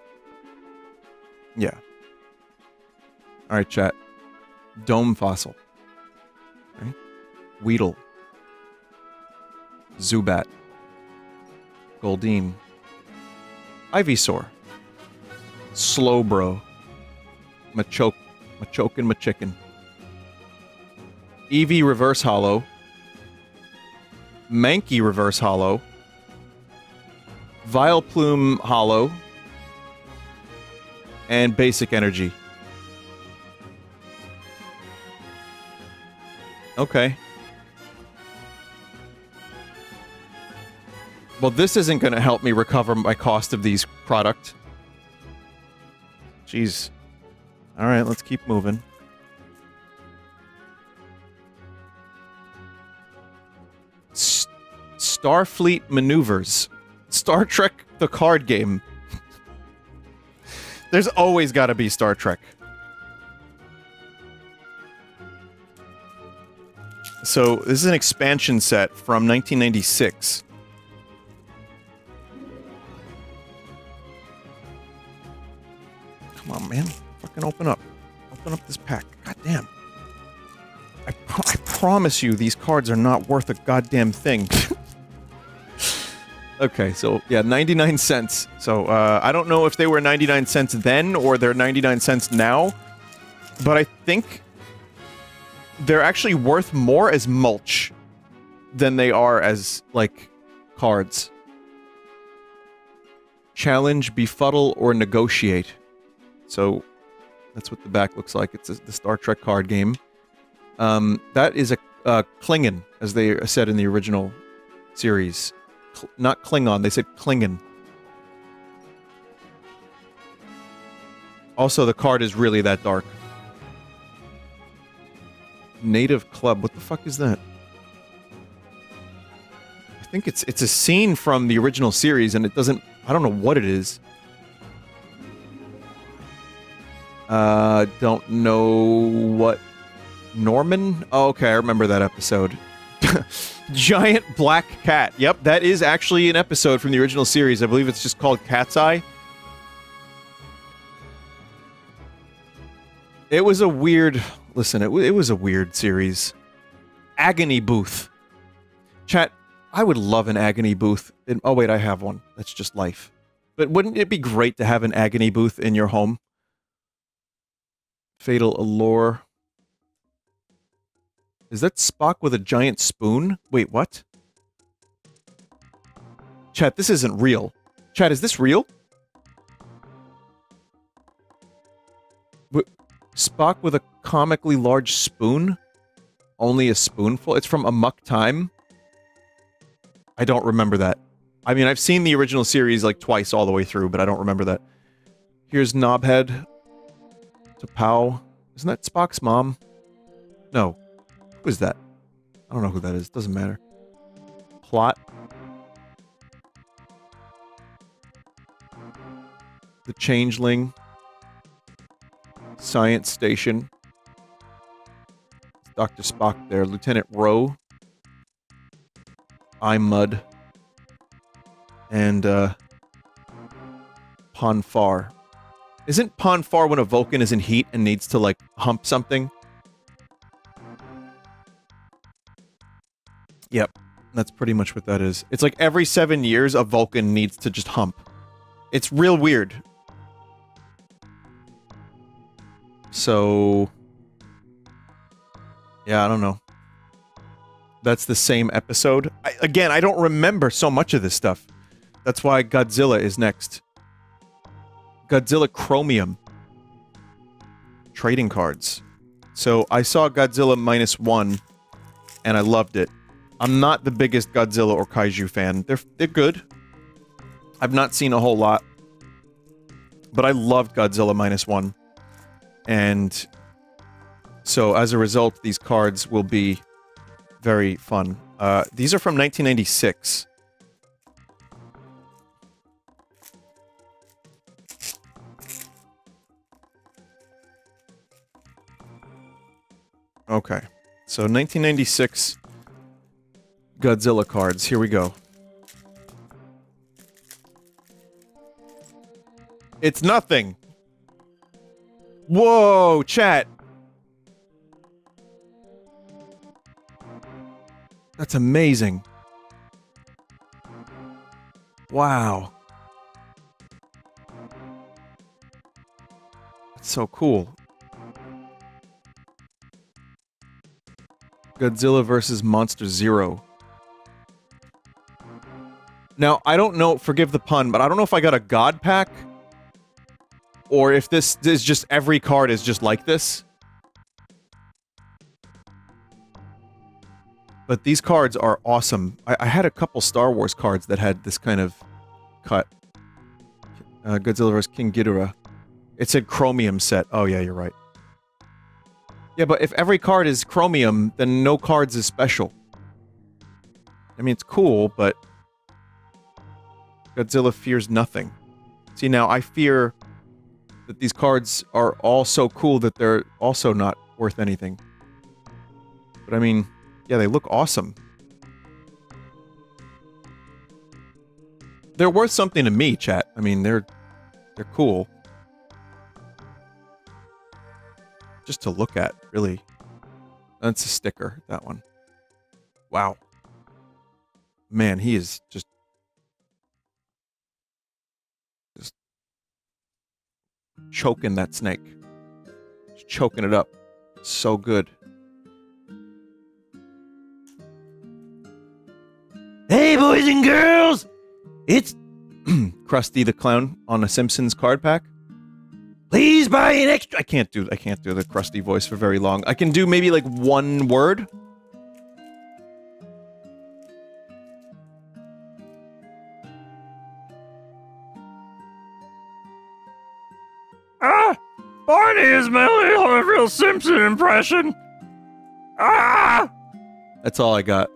[SPEAKER 1] yeah. Alright, chat. Dome Fossil. Right? Weedle. Zubat. Goldeen. Ivysaur. Slowbro. Machoke, Machokin Machicken. Eevee Reverse Hollow. Mankey Reverse Hollow. Vileplume Hollow. And Basic Energy. Okay. Well, this isn't going to help me recover my cost of these product. Jeez. Alright, let's keep moving. S Starfleet Maneuvers. Star Trek the card game. (laughs) There's always got to be Star Trek. So, this is an expansion set from 1996. Come on, man. Fucking open up. Open up this pack. God damn. I, I promise you these cards are not worth a goddamn thing. (laughs) okay, so yeah, 99 cents. So uh, I don't know if they were 99 cents then or they're 99 cents now, but I think they're actually worth more as mulch than they are as, like, cards. Challenge, befuddle, or negotiate. So that's what the back looks like. It's a, the Star Trek card game. Um, that is a uh, Klingon, as they said in the original series. Cl not Klingon, they said Klingon. Also, the card is really that dark. Native Club, what the fuck is that? I think it's it's a scene from the original series, and it doesn't... I don't know what it is. Uh, don't know what... Norman? Oh, okay, I remember that episode. (laughs) Giant Black Cat. Yep, that is actually an episode from the original series. I believe it's just called Cat's Eye. It was a weird... Listen, it, it was a weird series. Agony Booth. Chat, I would love an Agony Booth. In, oh, wait, I have one. That's just life. But wouldn't it be great to have an Agony Booth in your home? Fatal Allure. Is that Spock with a giant spoon? Wait, what? Chat, this isn't real. Chat, is this real? Spock with a comically large spoon? Only a spoonful? It's from Amok Time? I don't remember that. I mean, I've seen the original series like twice all the way through, but I don't remember that. Here's Knobhead. T'Pau. Isn't that Spock's mom? No. Who is that? I don't know who that is. Doesn't matter. Plot. The Changeling. Science Station. Dr. Spock there. Lieutenant Ro. I'm Mud. And, uh... Pon farr. Isn't Pon farr when a Vulcan is in heat and needs to, like, hump something? Yep. That's pretty much what that is. It's like every seven years, a Vulcan needs to just hump. It's real weird. So... Yeah, I don't know. That's the same episode. I, again, I don't remember so much of this stuff. That's why Godzilla is next. Godzilla Chromium. Trading cards. So I saw Godzilla minus one, and I loved it. I'm not the biggest Godzilla or Kaiju fan. They're, they're good. I've not seen a whole lot. But I loved Godzilla minus one. And so as a result, these cards will be very fun. Uh, these are from 1996. Okay. So 1996 Godzilla cards. Here we go. It's nothing. Whoa, chat. That's amazing. Wow. That's so cool. Godzilla vs. Monster Zero. Now, I don't know, forgive the pun, but I don't know if I got a god pack, or if this is just every card is just like this. But these cards are awesome. I, I had a couple Star Wars cards that had this kind of cut. Uh, Godzilla vs. King Ghidorah. It said chromium set. Oh yeah, you're right. Yeah, but if every card is chromium, then no cards is special. I mean, it's cool, but... Godzilla fears nothing. See, now, I fear that these cards are all so cool that they're also not worth anything. But I mean, yeah, they look awesome. They're worth something to me, chat. I mean, they're... they're cool. just to look at, really. That's a sticker, that one. Wow. Man, he is just... Just... Choking that snake. Just choking it up. So good.
[SPEAKER 2] Hey, boys and girls! It's (clears throat)
[SPEAKER 1] Krusty the Clown on a Simpsons card pack.
[SPEAKER 2] Please buy an extra.
[SPEAKER 1] I can't do I can't do the Krusty voice for very long. I can do maybe like one word.
[SPEAKER 2] Simpson impression. Ah.
[SPEAKER 1] That's all I got.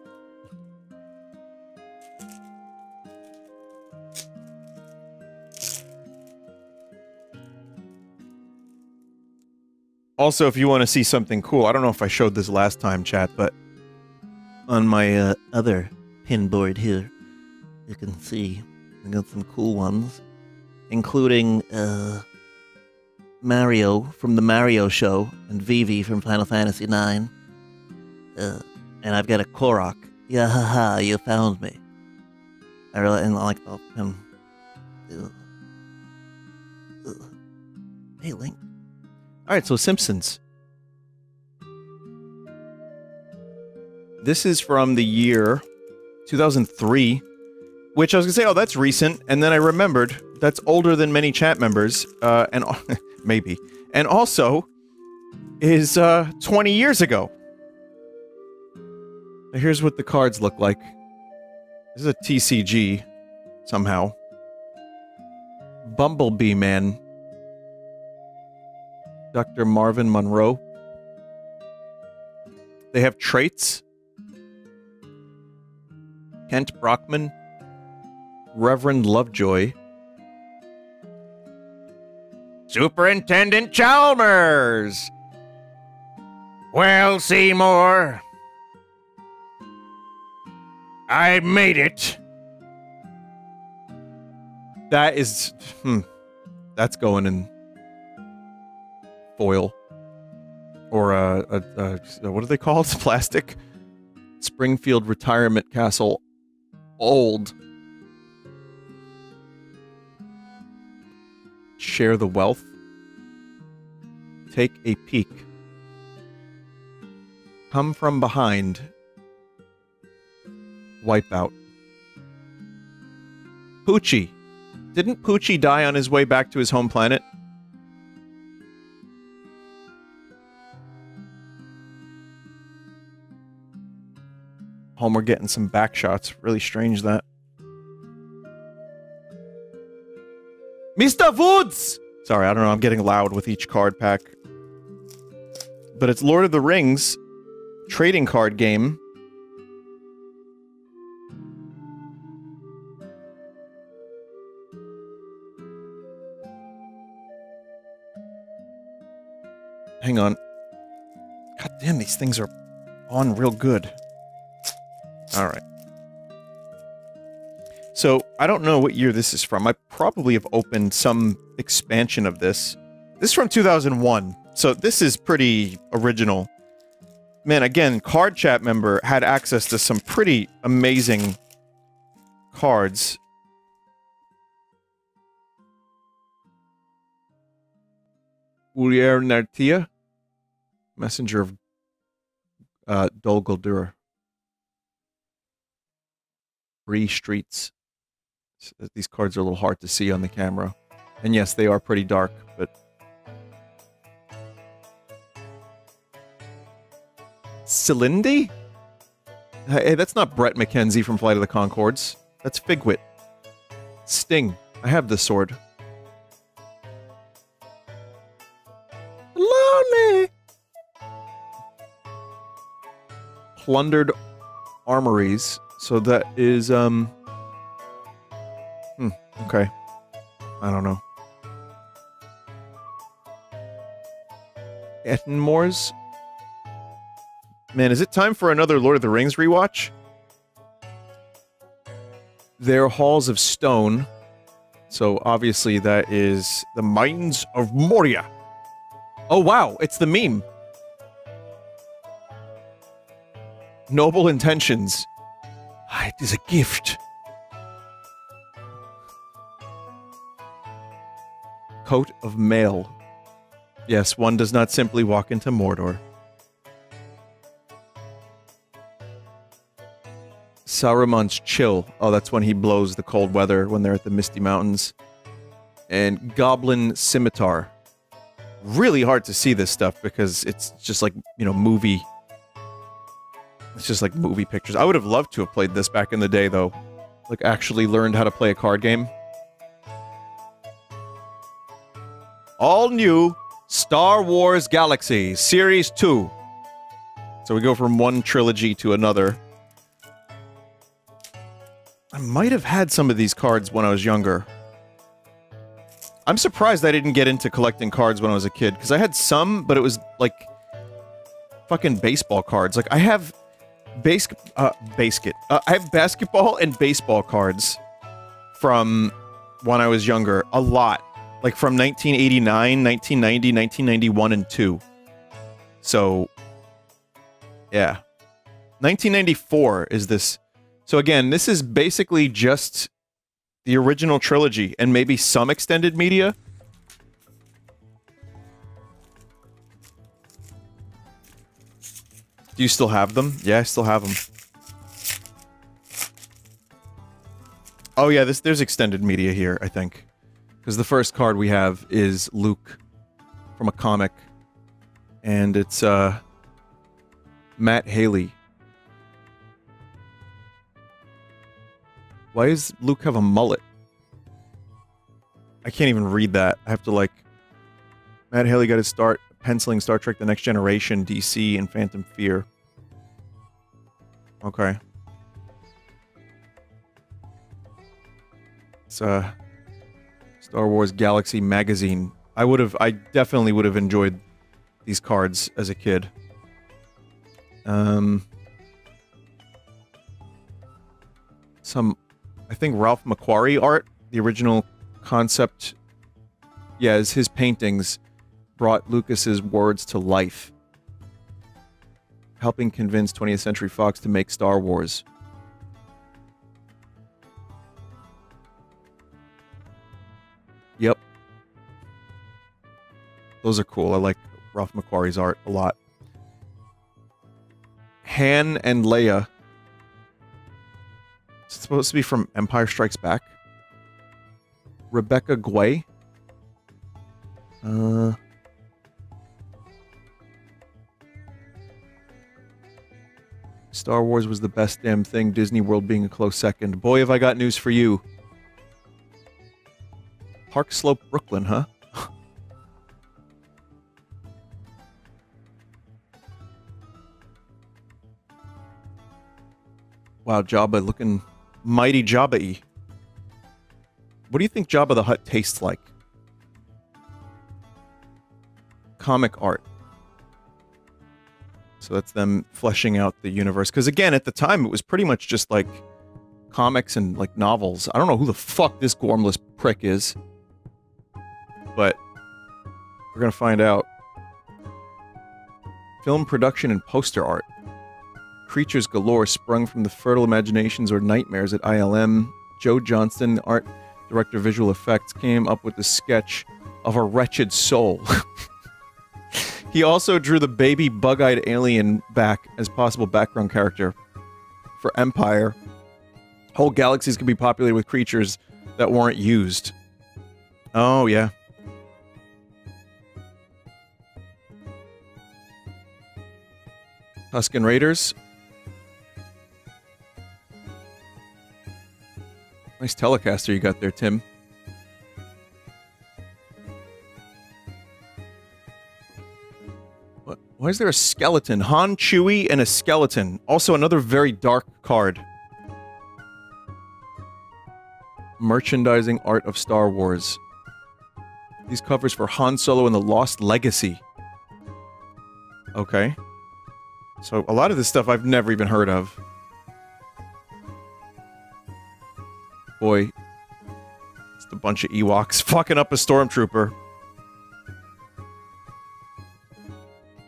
[SPEAKER 1] Also, if you want to see something cool, I don't know if I showed this last time, chat, but on my uh, other pin board here, you can see I got some cool ones, including uh, Mario from the Mario Show and Vivi from Final Fantasy IX. Uh, and I've got a Korok. Yeah, haha, you found me. I really I like him. Hey, Link. Alright, so Simpsons. This is from the year 2003, which I was gonna say, oh, that's recent, and then I remembered that's older than many chat members, uh, and (laughs) maybe, and also is uh 20 years ago. Now Here's what the cards look like. This is a TCG, somehow. Bumblebee Man. Dr. Marvin Monroe. They have traits. Kent Brockman. Reverend Lovejoy. Superintendent Chalmers!
[SPEAKER 2] Well, Seymour, I made it.
[SPEAKER 1] That is, hmm, that's going in foil or a, a, a what are they called? (laughs) Plastic. Springfield Retirement Castle, old. Share the wealth. Take a peek. Come from behind. Wipe out. Poochie. Didn't Poochie die on his way back to his home planet? Homer getting some back shots. Really strange that. Mr. Woods! Sorry, I don't know. I'm getting loud with each card pack. But it's Lord of the Rings trading card game. Hang on. God damn, these things are on real good. All right. So, I don't know what year this is from. I probably have opened some expansion of this. This is from 2001, so this is pretty original. Man, again, Card Chat member had access to some pretty amazing cards. Uriel Nartia, messenger of uh, Dol Guldur. Streets. These cards are a little hard to see on the camera. And yes, they are pretty dark, but... Cylindy? Hey, that's not Bret McKenzie from Flight of the Conchords. That's Figwit. Sting. I have the sword. Lonely! Plundered armories. So that is, um... Okay. I don't know. Ettenmoors? Man, is it time for another Lord of the Rings rewatch? They're Halls of Stone. So obviously that is the Mines of Moria. Oh wow, it's the meme. Noble intentions. Ah, it is a gift. Coat of mail. Yes, one does not simply walk into Mordor. Saruman's Chill. Oh, that's when he blows the cold weather when they're at the Misty Mountains. And Goblin Scimitar. Really hard to see this stuff because it's just like, you know, movie. It's just like movie pictures. I would have loved to have played this back in the day, though. Like, actually learned how to play a card game. All new Star Wars Galaxy Series 2. So we go from one trilogy to another. I might have had some of these cards when I was younger. I'm surprised I didn't get into collecting cards when I was a kid, because I had some, but it was, like, fucking baseball cards. Like, I have base, uh, basket. Uh, I have basketball and baseball cards from when I was younger. A lot like from 1989, 1990, 1991, and 2. So, yeah. 1994 is this. So again, this is basically just the original trilogy and maybe some extended media. Do you still have them? Yeah, I still have them. Oh yeah, this there's extended media here, I think. Because the first card we have is Luke from a comic. And it's uh Matt Haley. Why does Luke have a mullet? I can't even read that. I have to like Matt Haley got his start penciling Star Trek The Next Generation, DC, and Phantom Fear. Okay. It's uh Star Wars Galaxy magazine. I would have I definitely would have enjoyed these cards as a kid. Um some I think Ralph McQuarrie art, the original concept yeah, his paintings brought Lucas's words to life, helping convince 20th Century Fox to make Star Wars. Those are cool. I like Ralph McQuarrie's art a lot. Han and Leia. Is it supposed to be from Empire Strikes Back? Rebecca Guay? Uh... Star Wars was the best damn thing, Disney World being a close second. Boy, have I got news for you. Park Slope, Brooklyn, huh? Wow, Jabba looking mighty Jabba-y. What do you think Jabba the Hutt tastes like? Comic art. So that's them fleshing out the universe. Because again, at the time, it was pretty much just like comics and like novels. I don't know who the fuck this gormless prick is. But we're going to find out. Film production and poster art. Creatures galore sprung from the fertile imaginations or nightmares at ILM. Joe Johnston, art director visual effects, came up with the sketch of a wretched soul. (laughs) he also drew the baby bug-eyed alien back as possible background character for Empire. Whole galaxies could be populated with creatures that weren't used. Oh, yeah. Tusken Raiders. Nice Telecaster you got there, Tim. What? Why is there a skeleton? Han, Chewie, and a skeleton. Also another very dark card. Merchandising art of Star Wars. These covers for Han Solo and the Lost Legacy. Okay. So a lot of this stuff I've never even heard of. Boy, it's a bunch of Ewoks (laughs) fucking up a stormtrooper.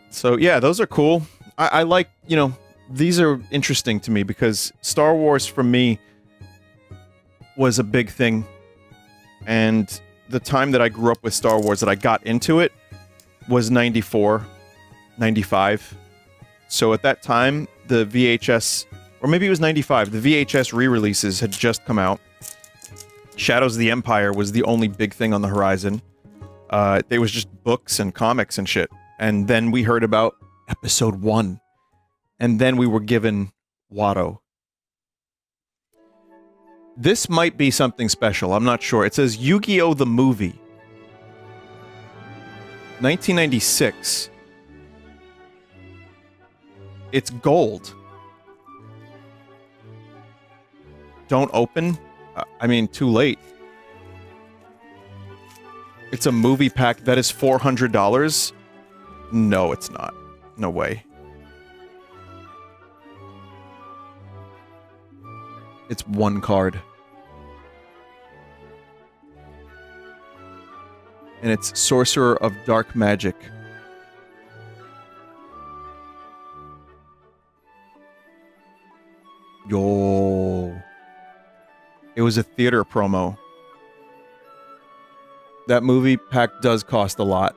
[SPEAKER 1] So yeah, those are cool. I, I like, you know, these are interesting to me because Star Wars for me was a big thing. And the time that I grew up with Star Wars that I got into it was 94, 95. So at that time, the VHS, or maybe it was 95, the VHS re-releases had just come out. Shadows of the Empire was the only big thing on the horizon. Uh, there was just books and comics and shit. And then we heard about episode one. And then we were given Watto. This might be something special. I'm not sure. It says Yu-Gi-Oh! the movie. 1996. It's gold. Don't open? I mean, too late. It's a movie pack that is $400? No, it's not. No way. It's one card. And it's Sorcerer of Dark Magic. Yo. It was a theater promo. That movie pack does cost a lot.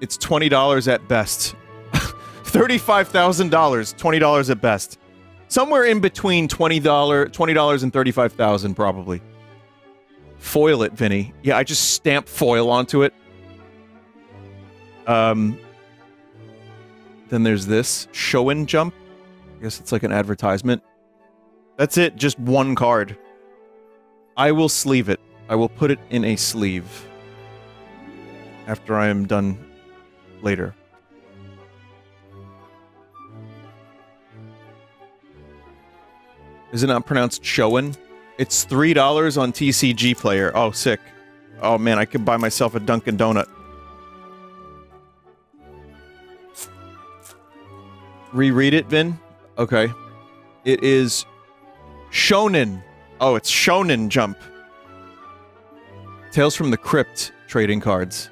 [SPEAKER 1] It's $20 at best. (laughs) $35,000, $20 at best. Somewhere in between $20, $20 and 35000 probably. Foil it, Vinny. Yeah, I just stamp foil onto it. Um, then there's this. Show and jump. I guess it's like an advertisement. That's it, just one card. I will sleeve it. I will put it in a sleeve. After I am done later. Is it not pronounced Showen? It's $3 on TCG Player. Oh, sick. Oh man, I could buy myself a Dunkin' Donut. Reread it, Vin? Okay. It is Shonen. Oh, it's Shonen Jump. Tales from the Crypt trading cards.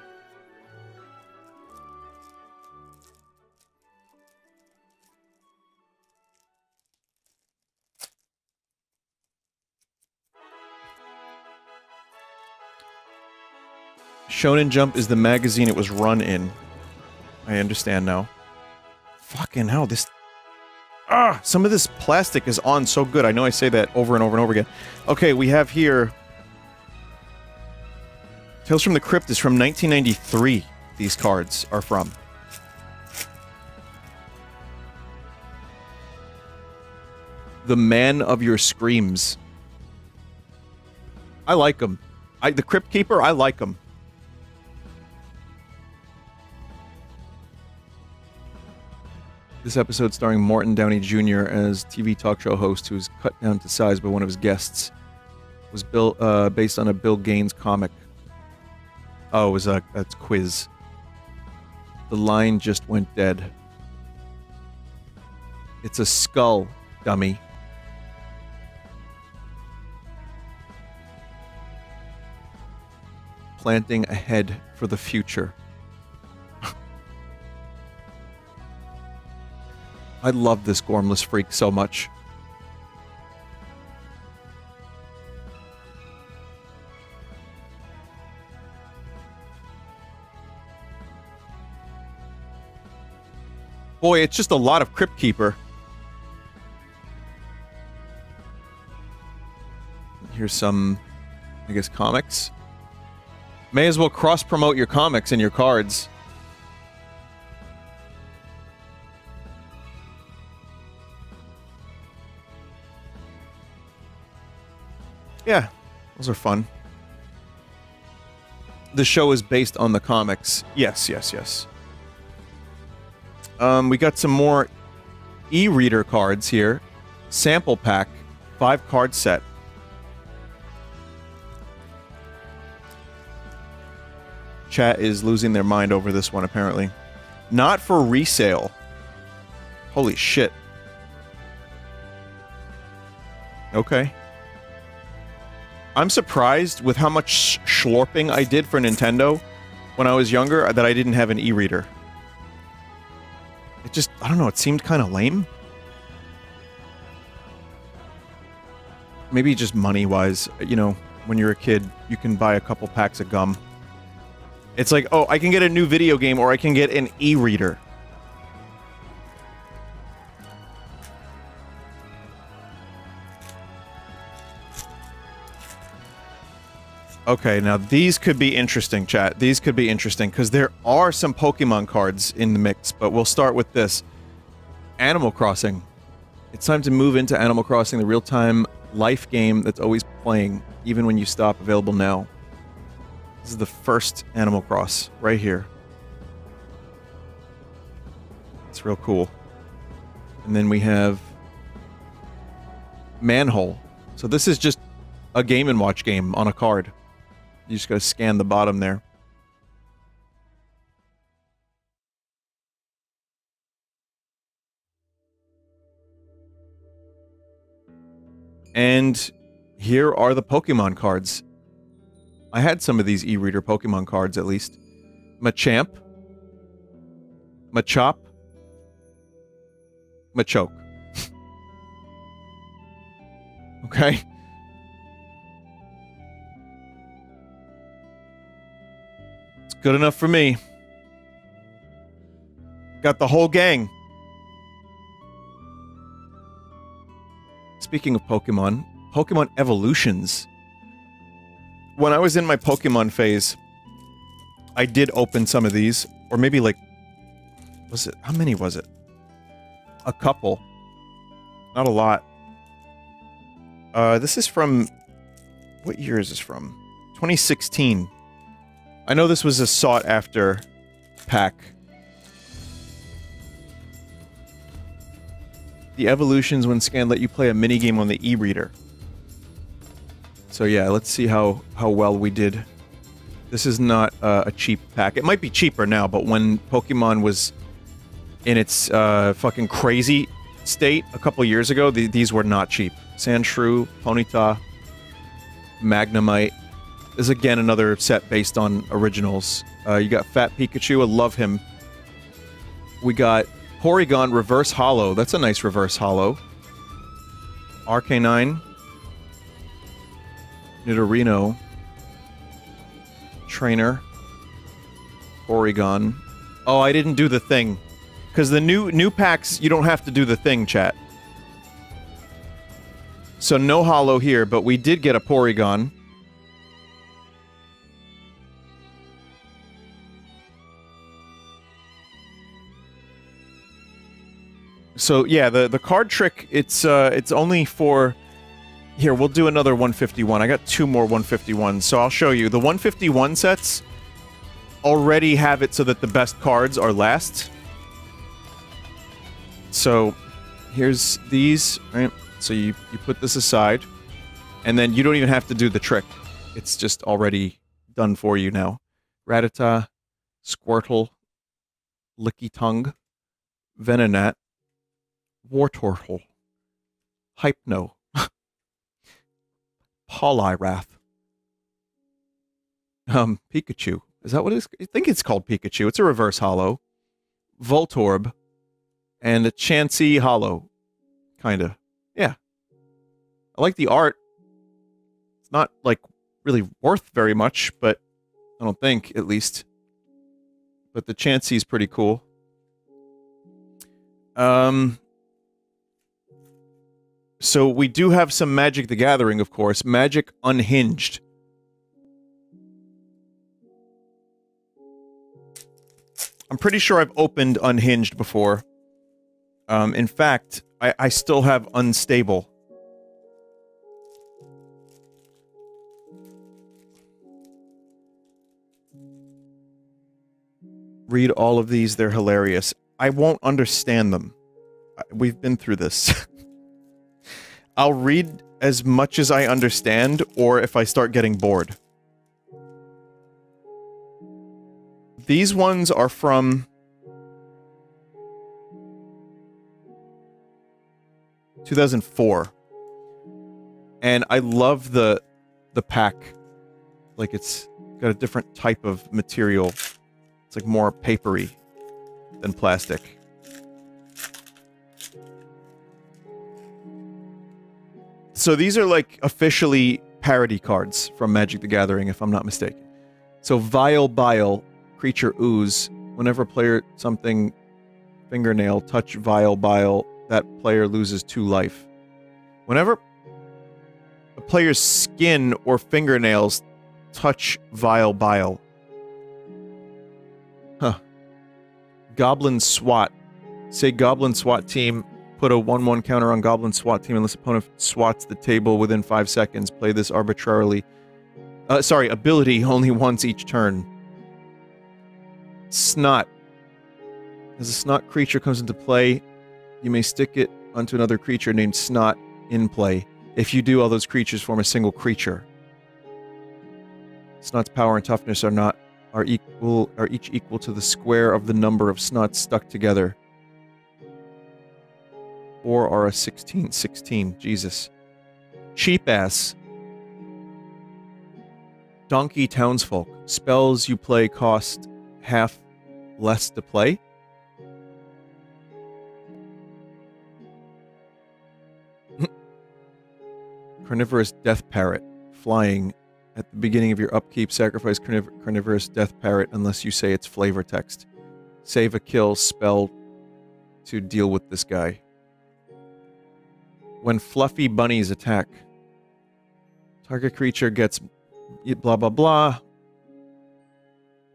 [SPEAKER 1] Shonen Jump is the magazine it was run in. I understand now. Fucking hell, this... Ah! Some of this plastic is on so good. I know I say that over and over and over again. Okay, we have here... Tales from the Crypt is from 1993. These cards are from. The Man of Your Screams. I like them. I, the Crypt Keeper, I like them. This episode starring Morton Downey Jr. as TV talk show host who was cut down to size by one of his guests was Bill uh, based on a Bill Gaines comic. Oh, it was a that's quiz. The line just went dead. It's a skull, dummy. Planting ahead for the future. I love this Gormless Freak so much. Boy, it's just a lot of Crypt Keeper. Here's some, I guess, comics. May as well cross-promote your comics and your cards. Yeah, those are fun. The show is based on the comics. Yes, yes, yes. Um, we got some more e-reader cards here. Sample pack, five card set. Chat is losing their mind over this one, apparently. Not for resale. Holy shit. Okay. I'm surprised with how much schlorping I did for Nintendo when I was younger that I didn't have an e-reader. It just, I don't know, it seemed kind of lame. Maybe just money-wise, you know, when you're a kid, you can buy a couple packs of gum. It's like, oh, I can get a new video game or I can get an e-reader. Okay, now these could be interesting, chat. These could be interesting, because there are some Pokemon cards in the mix, but we'll start with this. Animal Crossing. It's time to move into Animal Crossing, the real-time life game that's always playing, even when you stop, available now. This is the first Animal Cross, right here. It's real cool. And then we have... Manhole. So this is just a Game & Watch game on a card. You just got to scan the bottom there. And here are the Pokemon cards. I had some of these e-reader Pokemon cards at least. Machamp. Machop. Machoke. (laughs) okay. Good enough for me. Got the whole gang. Speaking of Pokemon, Pokemon evolutions. When I was in my Pokemon phase, I did open some of these, or maybe like, was it, how many was it? A couple. Not a lot. Uh, this is from, what year is this from? 2016. I know this was a sought after pack. The evolutions when scanned let you play a minigame on the e-reader. So yeah, let's see how, how well we did. This is not uh, a cheap pack. It might be cheaper now, but when Pokemon was in its uh, fucking crazy state a couple years ago, th these were not cheap. Sandshrew, Ponyta, Magnemite. Is again another set based on originals. Uh, you got Fat Pikachu, I love him. We got Porygon Reverse Hollow. That's a nice reverse hollow. RK9. Nidorino. Trainer. Porygon. Oh, I didn't do the thing. Because the new new packs, you don't have to do the thing, chat. So no hollow here, but we did get a Porygon. So yeah, the the card trick it's uh it's only for here, we'll do another 151. I got two more 151s, so I'll show you. The 151 sets already have it so that the best cards are last. So here's these, right? So you, you put this aside, and then you don't even have to do the trick. It's just already done for you now. Rattata, Squirtle, Lickitung, Venonat, Wartortle, Hypno, (laughs) Poliwrath, um, Pikachu. Is that what it is? I think it's called Pikachu. It's a reverse hollow. Voltorb, and a Chansey Hollow. Kinda. Yeah. I like the art. It's not, like, really worth very much, but I don't think, at least. But the Chansey's pretty cool. Um, so we do have some Magic the Gathering, of course. Magic Unhinged. I'm pretty sure I've opened Unhinged before. Um, in fact, I, I still have Unstable. Read all of these, they're hilarious. I won't understand them. We've been through this. (laughs) I'll read as much as I understand, or if I start getting bored. These ones are from... 2004. And I love the the pack. Like it's got a different type of material. It's like more papery than plastic. So these are like officially parody cards from Magic the Gathering, if I'm not mistaken. So Vile Bile, Creature Ooze. Whenever player something fingernail touch Vile Bile, that player loses two life. Whenever a player's skin or fingernails touch Vile Bile. Huh. Goblin SWAT. Say Goblin SWAT team put a 1-1 counter on Goblin SWAT team unless opponent swats the table within 5 seconds. Play this arbitrarily. Uh, sorry, ability (laughs) only once each turn. Snot. As a snot creature comes into play, you may stick it onto another creature named Snot in play. If you do, all those creatures form a single creature. Snot's power and toughness are not are equal are each equal to the square of the number of snots stuck together or are a 16. 16. Jesus. Cheap ass. Donkey Townsfolk. Spells you play cost half less to play. (laughs) Carnivorous Death Parrot. Flying. At the beginning of your upkeep, sacrifice carniv Carnivorous Death Parrot unless you say it's flavor text. Save a kill spell to deal with this guy. When fluffy bunnies attack. Target creature gets blah blah blah.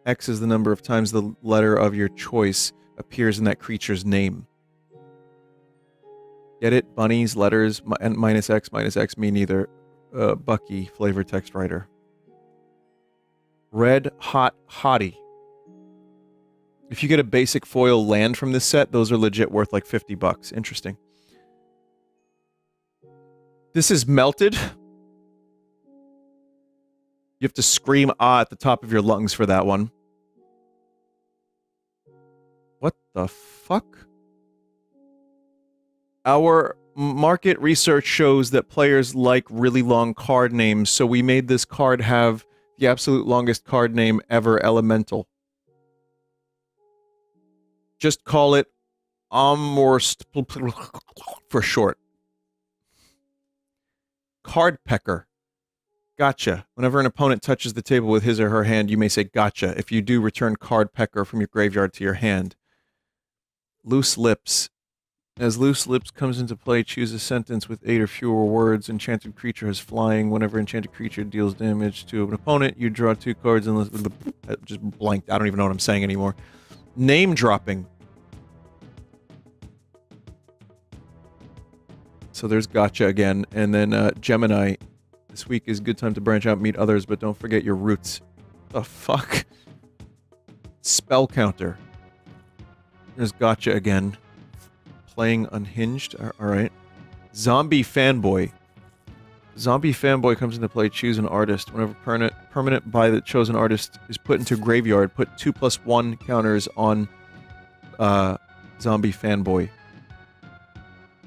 [SPEAKER 1] X is the number of times the letter of your choice appears in that creature's name. Get it? Bunnies, letters, mi- and minus X, minus X mean either uh, Bucky, flavor text writer. Red Hot Hottie. If you get a basic foil land from this set, those are legit worth like 50 bucks. Interesting. This is melted. You have to scream ah at the top of your lungs for that one. What the fuck? Our market research shows that players like really long card names, so we made this card have the absolute longest card name ever, Elemental. Just call it Amorst (laughs) for short. Card Pecker. Gotcha. Whenever an opponent touches the table with his or her hand, you may say gotcha. If you do, return Card Pecker from your graveyard to your hand. Loose Lips. As Loose Lips comes into play, choose a sentence with eight or fewer words. Enchanted creature has flying. Whenever enchanted creature deals damage to an opponent, you draw two cards and just blanked. I don't even know what I'm saying anymore. Name dropping. So there's Gotcha again. And then uh, Gemini. This week is a good time to branch out, meet others, but don't forget your roots. The fuck? Spell counter. There's Gotcha again. Playing unhinged. All right. Zombie fanboy. Zombie fanboy comes into play. Choose an artist. Whenever permanent permanent by the chosen artist is put into graveyard, put two plus one counters on uh, zombie fanboy.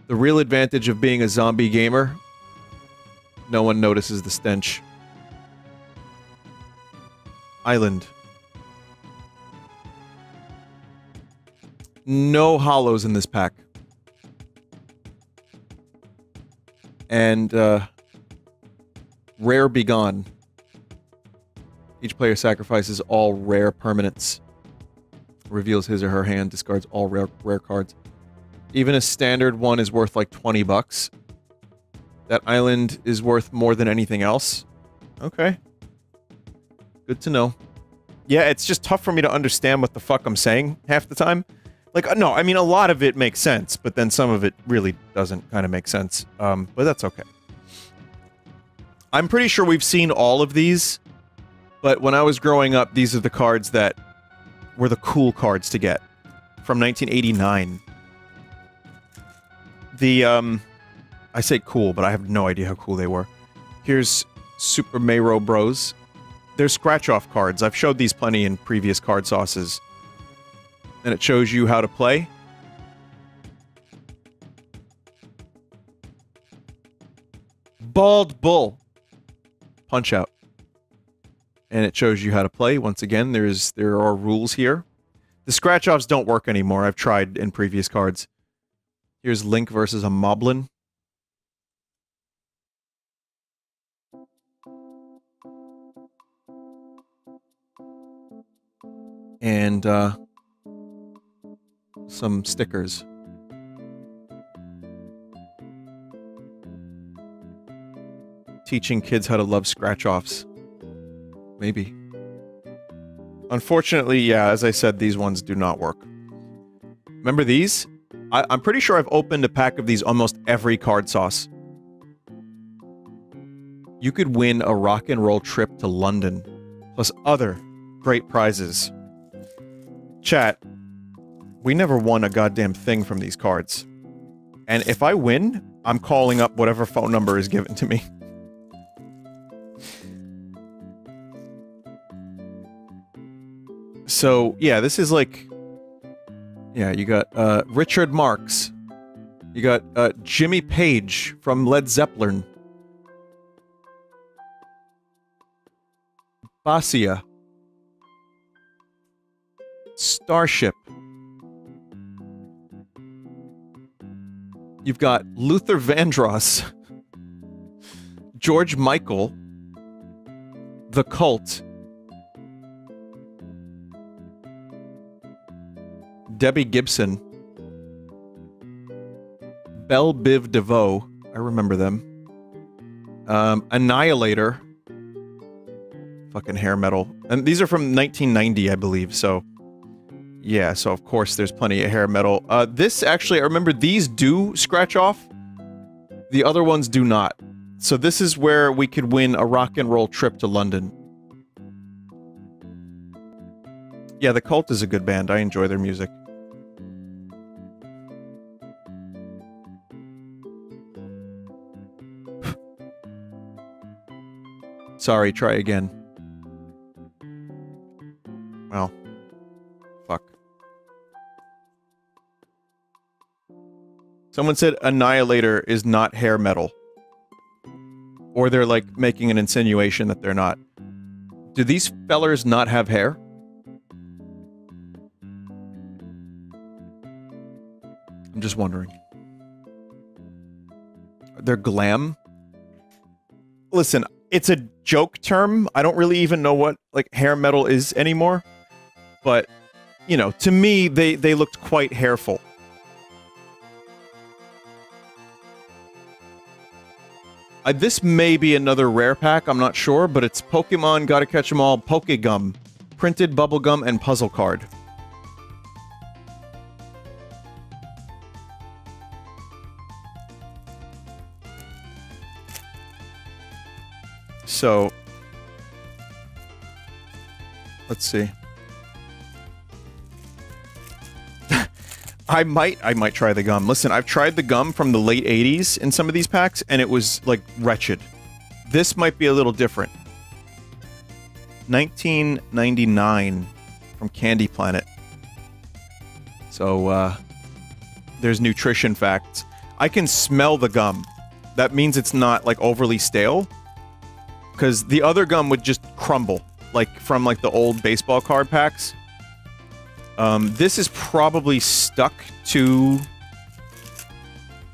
[SPEAKER 1] The real advantage of being a zombie gamer no one notices the stench. Island. No hollows in this pack. And, uh, Rare-B-Gone. Each player sacrifices all rare permanents. Reveals his or her hand, discards all rare, rare cards. Even a standard one is worth like 20 bucks. That island is worth more than anything else. Okay. Good to know. Yeah, it's just tough for me to understand what the fuck I'm saying half the time. Like, no, I mean, a lot of it makes sense, but then some of it really doesn't kind of make sense. Um, but that's okay. I'm pretty sure we've seen all of these, but when I was growing up, these are the cards that were the cool cards to get from 1989. The, um, I say cool, but I have no idea how cool they were. Here's Super Mayro Bros. They're scratch-off cards. I've showed these plenty in previous card sauces. And it shows you how to play. Bald Bull. Punch out. And it shows you how to play. Once again, there's there are rules here. The scratch-offs don't work anymore. I've tried in previous cards. Here's Link versus a Moblin. and uh, some stickers. Teaching kids how to love scratch offs. Maybe. Unfortunately, yeah, as I said, these ones do not work. Remember these? I I'm pretty sure I've opened a pack of these almost every card sauce. You could win a rock and roll trip to London, plus other great prizes. Chat, we never won a goddamn thing from these cards. And if I win, I'm calling up whatever phone number is given to me. (laughs) So, yeah, this is like... Yeah, you got uh, Richard Marx. You got uh, Jimmy Page from Led Zeppelin. Basia. Starship. You've got Luther Vandross, (laughs) George Michael, The Cult, Debbie Gibson, Bell Biv DeVoe, I remember them. Um, Annihilator. Fucking hair metal. And these are from 1990, I believe, so... Yeah, so of course there's plenty of hair metal. Uh, this actually, I remember these do scratch off. The other ones do not. So this is where we could win a rock and roll trip to London. Yeah, The Cult is a good band. I enjoy their music. Sorry, try again. Well, fuck. Someone said Annihilator is not hair metal. Or they're like making an insinuation that they're not. Do these fellers not have hair? I'm just wondering. They're glam? Listen, it's a joke term. I don't really even know what like hair metal is anymore. But, you know, to me they they looked quite hairful. Uh, this may be another rare pack, I'm not sure, but it's Pokemon Gotta Catch 'em All Pokegum. Printed bubblegum and puzzle card. So... Let's see. (laughs) I might I might try the gum. Listen, I've tried the gum from the late 80s in some of these packs, and it was, like, wretched. This might be a little different. 1999 from Candy Planet. So, uh, there's nutrition facts. I can smell the gum. That means it's not, like, overly stale. Because the other gum would just crumble, like, from, like, the old baseball card packs. Um, this is probably stuck to...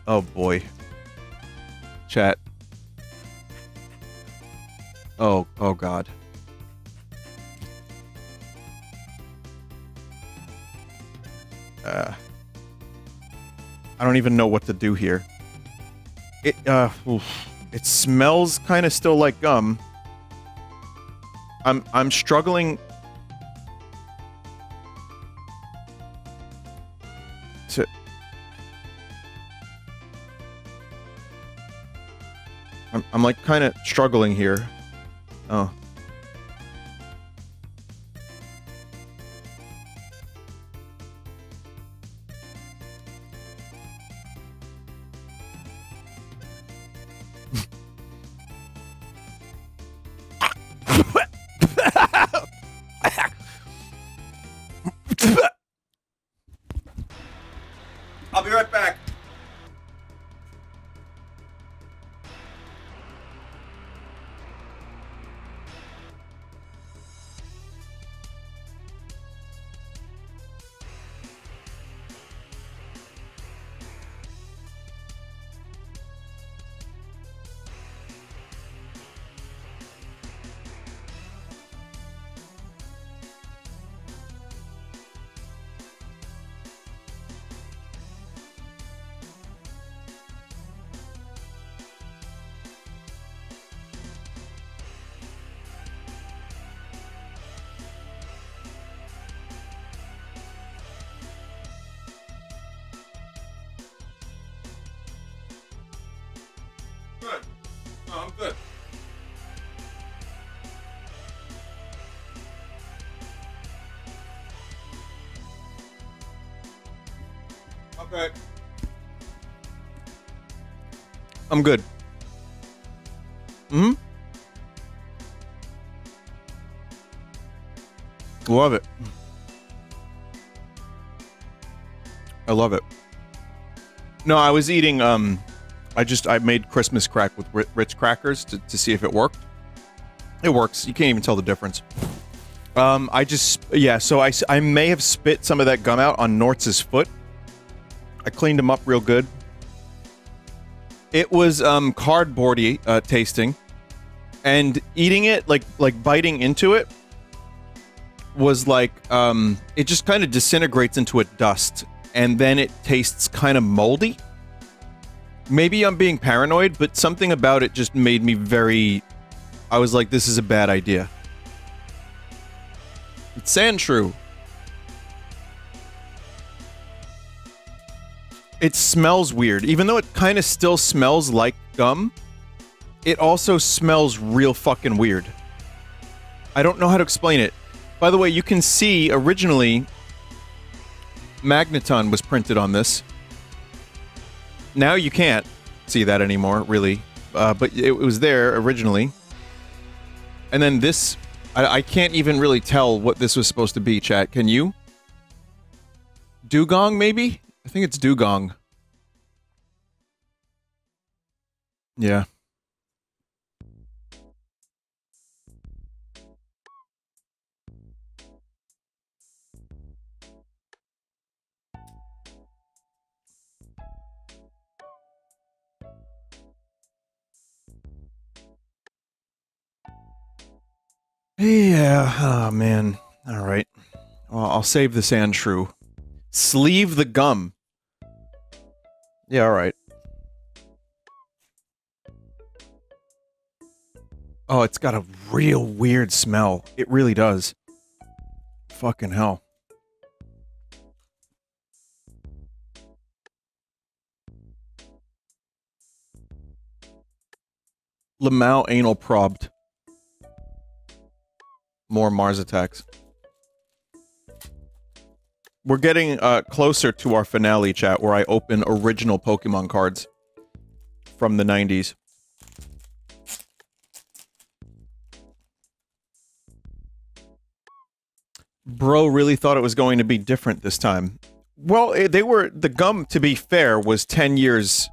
[SPEAKER 1] Oh boy. Chat. Oh, oh god. Uh... I don't even know what to do here. It, uh, oof. It smells kind of still like gum. I'm, I'm struggling to... I'm, I'm like kind of struggling here. Oh. I'll be right back. Okay. I'm good. Hmm? Love it. I love it. No, I was eating, um, I just, I made Christmas crack with Ritz crackers to, to see if it worked. It works. You can't even tell the difference. Um, I just, yeah, so I I may have spit some of that gum out on Nortz's foot. I cleaned them up real good. It was, um, cardboardy, uh, tasting. And eating it, like, like biting into it, was like, um, it just kind of disintegrates into a dust. And then it tastes kind of moldy. Maybe I'm being paranoid, but something about it just made me very... I was like, this is a bad idea. It's Sandshrew. It smells weird. Even though it kind of still smells like gum, it also smells real fucking weird. I don't know how to explain it. By the way, you can see originally Magneton was printed on this. Now you can't see that anymore, really. Uh, but it was there originally. And then this, I, I can't even really tell what this was supposed to be, chat. Can you? Dewgong, maybe? I think it's Dewgong. Yeah. Yeah, oh man. All right. Well, I'll save the Sandshrew. Sleeve the gum. Yeah, all right. Oh, it's got a real weird smell. It really does. Fucking hell. Lamau anal probed. More Mars attacks. We're getting uh, closer to our finale chat where I open original Pokemon cards from the 90s. Bro really thought it was going to be different this time. Well, eh, they were the gum to be fair was 10 years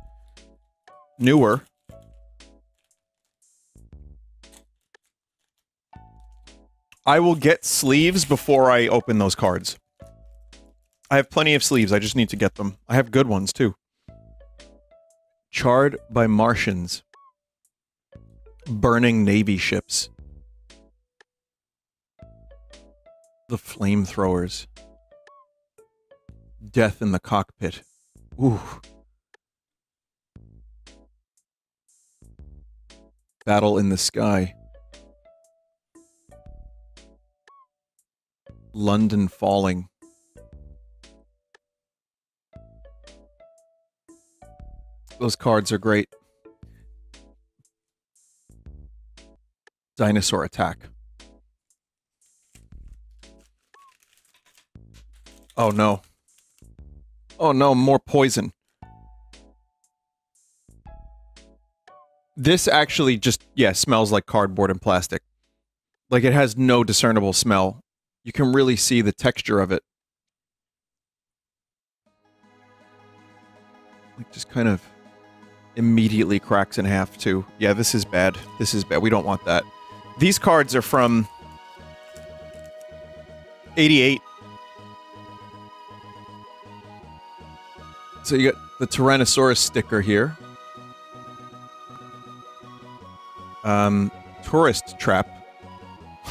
[SPEAKER 1] newer. I will get sleeves before I open those cards. I have plenty of sleeves, I just need to get them. I have good ones, too. Charred by Martians. Burning Navy ships. The flamethrowers. Death in the cockpit. Ooh. Battle in the sky. London Falling. Those cards are great. Dinosaur Attack. Oh no. Oh no, more poison. This actually just, yeah, smells like cardboard and plastic. Like it has no discernible smell you can really see the texture of it. Like just kind of immediately cracks in half too. Yeah, this is bad. This is bad. We don't want that. These cards are from 88. So you got the Tyrannosaurus sticker here. Um, tourist trap.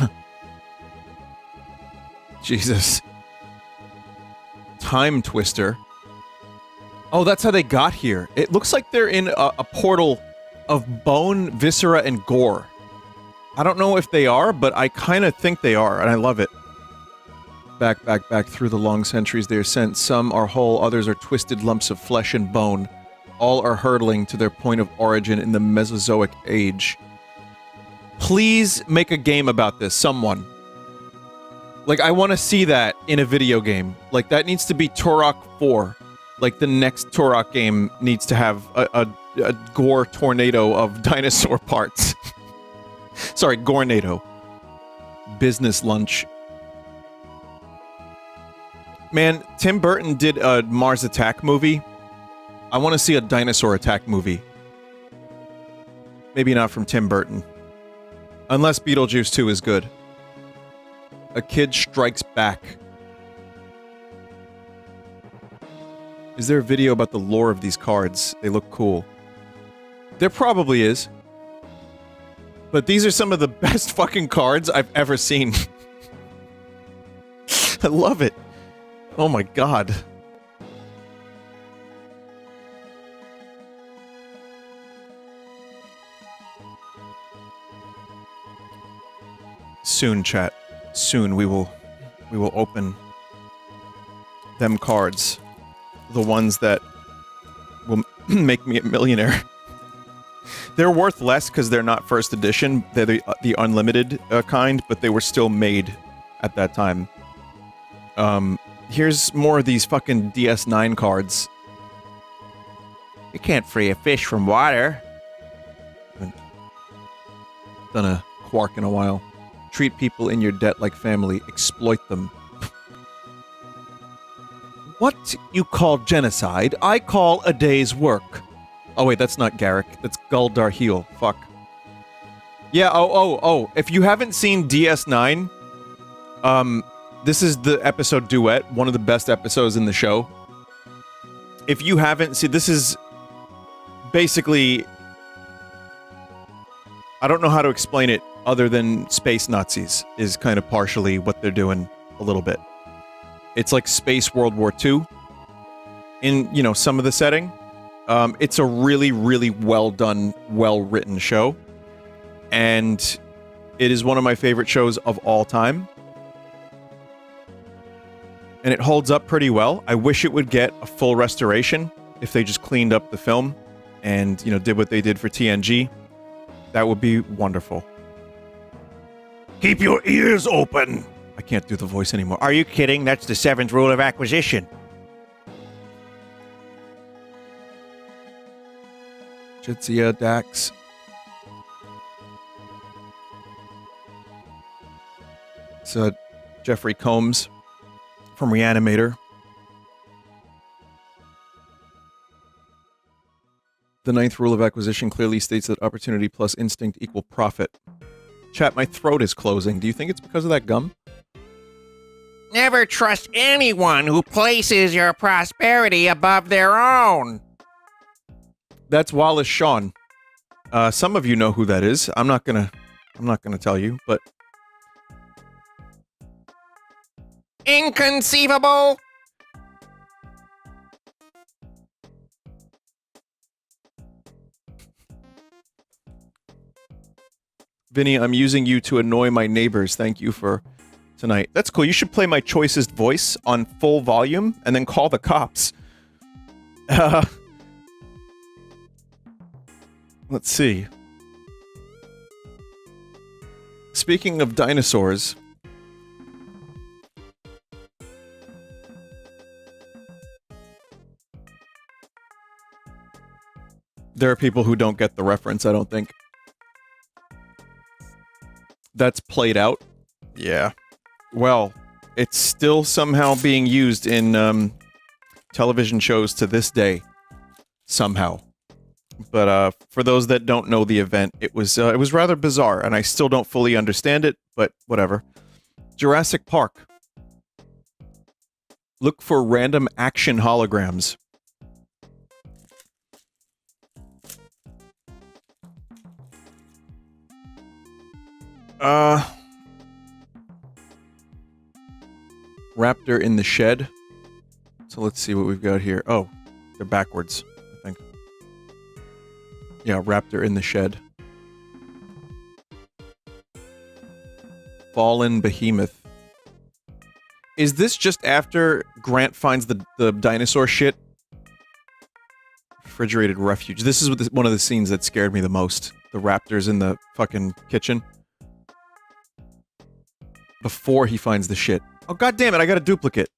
[SPEAKER 1] (laughs) Jesus. Time Twister. Oh, that's how they got here. It looks like they're in a, a, portal of bone, viscera, and gore. I don't know if they are, but I kind of think they are, and I love it. Back, back, back through the long centuries they are sent. Some are whole, others are twisted lumps of flesh and bone. All are hurtling to their point of origin in the Mesozoic age. Please make a game about this, someone. Like, I want to see that in a video game. Like, that needs to be Turok 4. Like, the next Turok game needs to have a, a, a gore tornado of (laughs) dinosaur parts. (laughs) Sorry, Gornado. Business lunch. Man, Tim Burton did a Mars Attack movie. I want to see a dinosaur attack movie. Maybe not from Tim Burton. Unless Beetlejuice 2 is good. A kid strikes back. Is there a video about the lore of these cards? They look cool. There probably is. But these are some of the (laughs) best fucking cards I've ever seen. (laughs) I love it. Oh my god. Soon, chat. Soon we will we will open them cards. The ones that will (clears throat) make me a millionaire. (laughs) they're worth less because they're not first edition. They're the, the unlimited uh, kind, but they were still made at that time. Um, here's more of these fucking DS9 cards. You can't free a fish from water. Haven't done a quark in a while. Treat people in your debt like family. Exploit them. What you call genocide, I call a day's work. Oh wait, that's not Garak. That's Gul Darhe'el. Fuck. Yeah, oh, oh, oh. If you haven't seen DS9, um, this is the episode Duet, one of the best episodes in the show. If you haven't seen, this is basically... I don't know how to explain it other than space Nazis is kind of partially what they're doing a little bit. It's like space World War II in, you know, some of the setting. Um, it's a really, really well done, well written show. And it is one of my favorite shows of all time. And it holds up pretty well. I wish it would get a full restoration if they just cleaned up the film and, you know, did what they did for TNG. That would be wonderful.
[SPEAKER 2] Keep your ears open.
[SPEAKER 1] I can't do the voice anymore.
[SPEAKER 2] Are you kidding? That's the seventh rule of acquisition.
[SPEAKER 1] Jadzia Dax. It's uh, Jeffrey Combs from Reanimator. The ninth rule of acquisition clearly states that opportunity plus instinct equal profit. Chat, my throat is closing. Do you think it's because of that gum?
[SPEAKER 3] Never trust anyone who places your prosperity above their own.
[SPEAKER 1] That's Wallace Shawn. Uh, some of you know who that is. I'm not gonna. I'm not gonna tell you, but
[SPEAKER 3] Inconceivable!
[SPEAKER 1] Vinny, I'm using you to annoy my neighbors. Thank you for tonight. That's cool. You should play my choicest voice on full volume and then call the cops. Uh, (laughs) let's see. Speaking of dinosaurs, there are people who don't get the reference, I don't think. That's played out. Yeah. Well, it's still somehow being used in um, television shows to this day. Somehow. But uh, for those that don't know the event, it was uh, it was rather bizarre, and I still don't fully understand it. But whatever. Jurassic Park. Look for random action holograms. Uh. Raptor in the shed. So let's see what we've got here. Oh, they're backwards, I think. Yeah, Raptor in the shed. Fallen Behemoth. Is this just after Grant finds the, the dinosaur shit? Refrigerated refuge. This is one of the scenes that scared me the most. The raptors in the fucking kitchen before he finds the shit. Oh god damn it, I got a duplicate.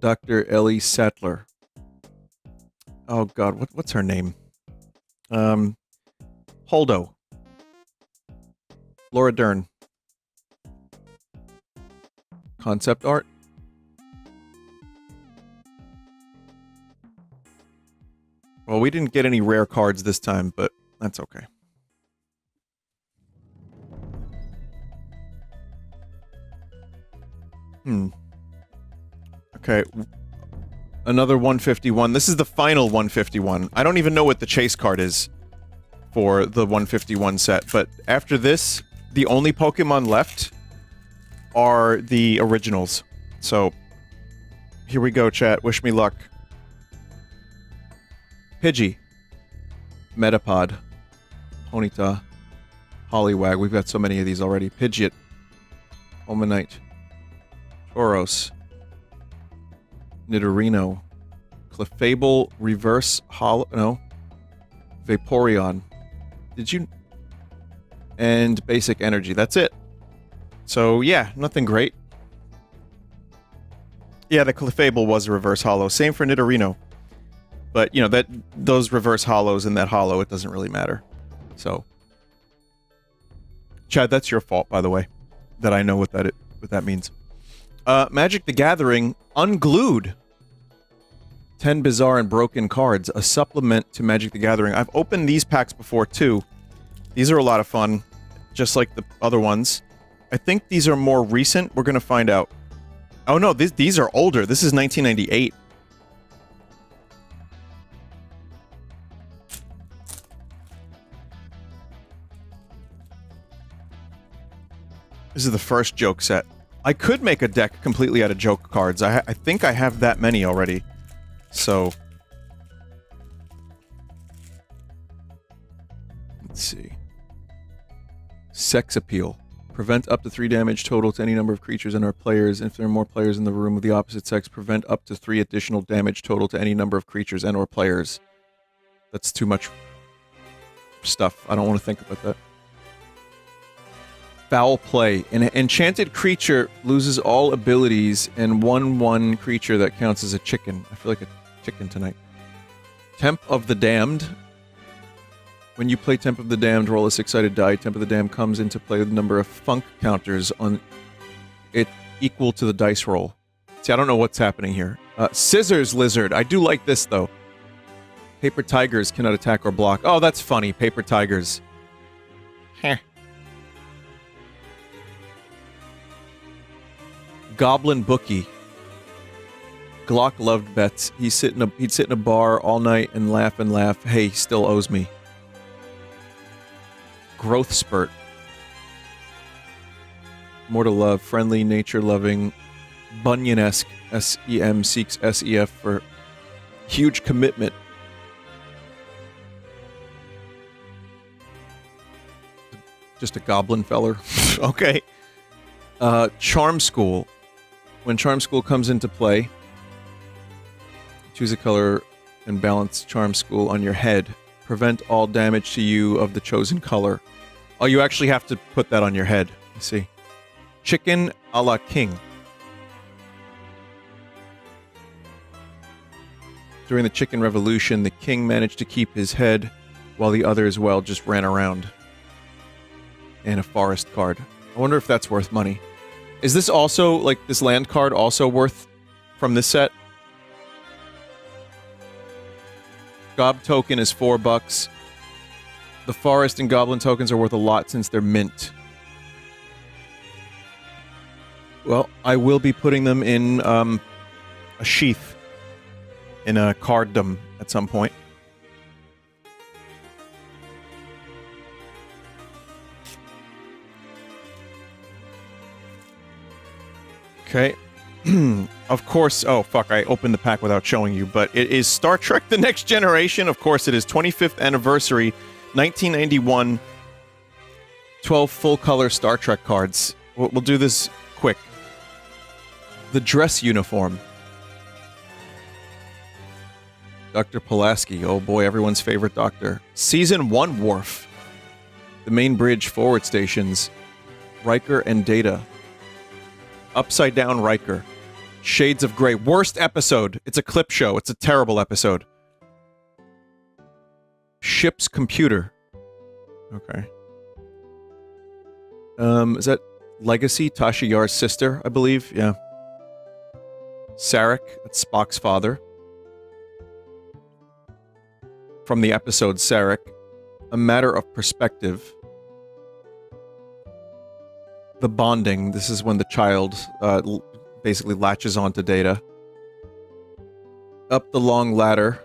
[SPEAKER 1] Dr. Ellie Sattler. Oh god, what what's her name? Um Holdo. Laura Dern. Concept art. Well, we didn't get any rare cards this time, but that's okay. Hmm. Okay. Another 151. This is the final 151. I don't even know what the chase card is for the 151 set, but after this, the only Pokemon left are the originals. So, here we go, chat. Wish me luck. Pidgey. Metapod. Ponyta, Hollywag. We've got so many of these already. Pidgeot, Omanyte, Tauros, Nidorino, Clefable, Reverse Holo. No. Vaporeon. Did you? And Basic Energy. That's it. So, yeah, nothing great. Yeah, the Clefable was a reverse holo. Same for Nidorino. But, you know, that those reverse holos in that holo, it doesn't really matter. So, Chad, that's your fault, by the way, that I know what that it, what that means. Uh, Magic the Gathering unglued 10 bizarre and broken cards, a supplement to Magic the Gathering. I've opened these packs before too. These are a lot of fun, just like the other ones. I think these are more recent. We're going to find out. Oh no, these, these are older. This is 1998. This is the first joke set. I could make a deck completely out of joke cards. I, I think I have that many already. So... Let's see. Sex appeal. Prevent up to 3 damage total to any number of creatures and our players. If there are more players in the room of the opposite sex, prevent up to 3 additional damage total to any number of creatures and or players. That's too much stuff. I don't want to think about that. Fowl play. An enchanted creature loses all abilities and 1-1 creature that counts as a chicken. I feel like a chicken tonight. Temp of the Damned. When you play Temp of the Damned, roll a six-sided die. Temp of the Damned comes into play with the number of funk counters on it equal to the dice roll. See, I don't know what's happening here. Uh, scissors Lizard. I do like this, though. Paper Tigers cannot attack or block. Oh, that's funny. Paper Tigers. Goblin Bookie. Glock loved bets. He'd sit in a he'd sit in a bar all night and laugh and laugh. Hey, he still owes me. Growth spurt. More to love, friendly, nature loving, Bunyan-esque. S-E-M seeks S-E-F for huge commitment. Just a goblin feller. (laughs) okay. Uh, Charm School. When Charm School comes into play, choose a color and balance Charm School on your head. Prevent all damage to you of the chosen color. Oh, you actually have to put that on your head. I see. Chicken a la king. During the Chicken Revolution, the king managed to keep his head, while the others, well, just ran around. And a forest card. I wonder if that's worth money. Is this also, like, this land card also worth from this set? Gob token is four bucks. The forest and goblin tokens are worth a lot since they're mint. Well, I will be putting them in um, a sheath in a carddom at some point. Okay. (clears throat) of course, oh fuck, I opened the pack without showing you, but it is Star Trek The Next Generation. Of course, it is 25th anniversary, 1991. 12 full color Star Trek cards. We'll, we'll do this quick. The dress uniform. Dr. Pulaski, oh boy, everyone's favorite doctor. Season 1 Worf. The main bridge forward stations. Riker and Data. Upside Down Riker. Shades of Grey. Worst episode. It's a clip show. It's a terrible episode. Ship's computer. Okay. Um, is that Legacy? Tasha Yar's sister, I believe. Yeah. Sarek, that's Spock's father. From the episode Sarek. A matter of perspective the bonding. This is when the child uh, basically latches onto data. Up the long ladder.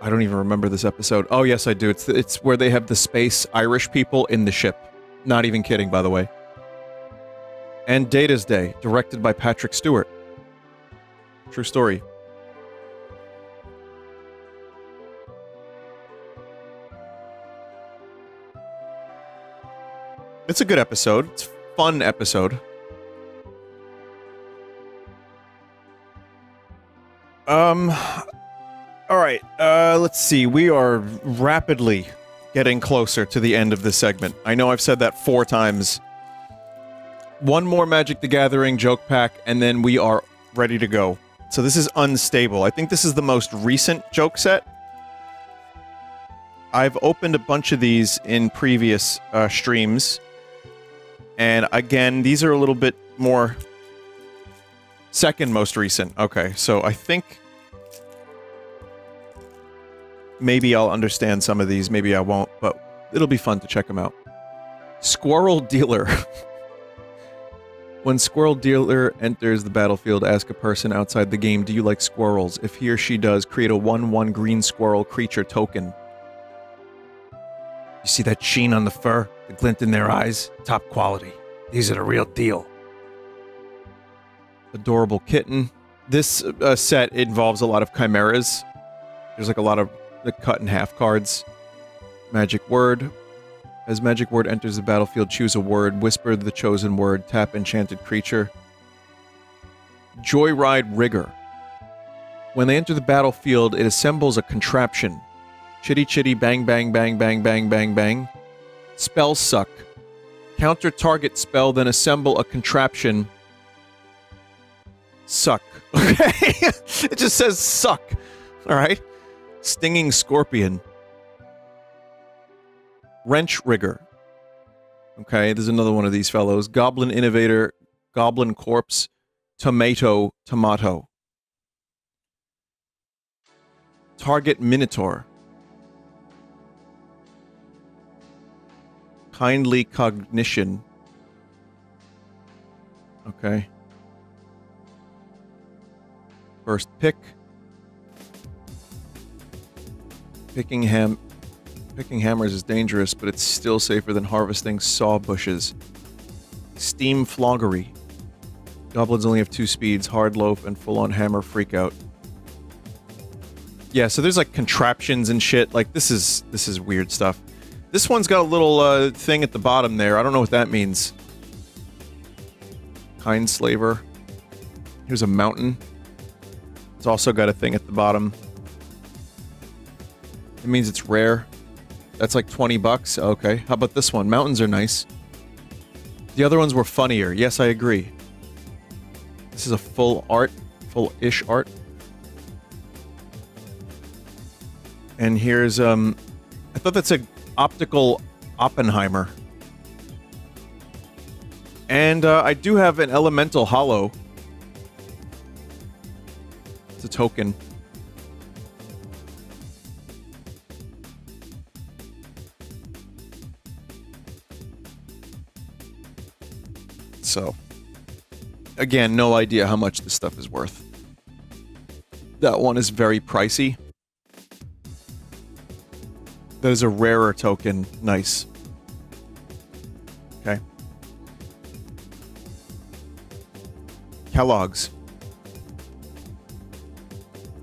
[SPEAKER 1] I don't even remember this episode. Oh yes, I do. It's it's where they have the space Irish people in the ship. Not even kidding, by the way. And Data's Day, directed by Patrick Stewart. True story. It's a good episode. It's fun episode. Um, all right. Uh, let's see. We are rapidly getting closer to the end of this segment. I know I've said that four times. One more Magic the Gathering joke pack, and then we are ready to go. So this is unstable. I think this is the most recent joke set. I've opened a bunch of these in previous uh, streams. And again, these are a little bit more second most recent. Okay, so I think maybe I'll understand some of these, maybe I won't, but it'll be fun to check them out. Squirrel Dealer. (laughs) when Squirrel Dealer enters the battlefield, ask a person outside the game, do you like squirrels? If he or she does, create a 1-1 green squirrel creature token. You see that sheen on the fur? The glint in their eyes? Top quality. These are the real deal. Adorable kitten. This uh, set involves a lot of chimeras. There's like a lot of the cut in half cards. Magic word. As magic word enters the battlefield, choose a word, whisper the chosen word, tap enchanted creature. Joyride rigger. When they enter the battlefield, it assembles a contraption. Chitty chitty bang bang bang bang bang bang bang. Spell suck. Counter target spell, then assemble a contraption. Suck. (laughs) Okay? it just says suck. Alright? Stinging Scorpion. Wrench Rigger. Okay, there's another one of these fellows. Goblin Innovator, Goblin Corpse, Tomato, Tomato. Target Minotaur. Kindly Cognician. Okay. First pick. Picking ham picking hammers is dangerous, but it's still safer than harvesting saw bushes. Steam Floggery. Goblins only have two speeds, hard loaf and full-on hammer freakout. Yeah, so there's like contraptions and shit. Like this is this is weird stuff. This one's got a little uh, thing at the bottom there. I don't know what that means. Kindslaver. Here's a mountain. It's also got a thing at the bottom. It means it's rare. That's like 20 bucks. Okay. How about this one? Mountains are nice. The other ones were funnier. Yes, I agree. This is a full art, full-ish art. And here's, um, I thought that's a optical Oppenheimer. And uh, I do have an elemental holo. It's a token. So, again, no idea how much this stuff is worth. That one is very pricey. That is a rarer token. Nice. Okay. Kellogg's.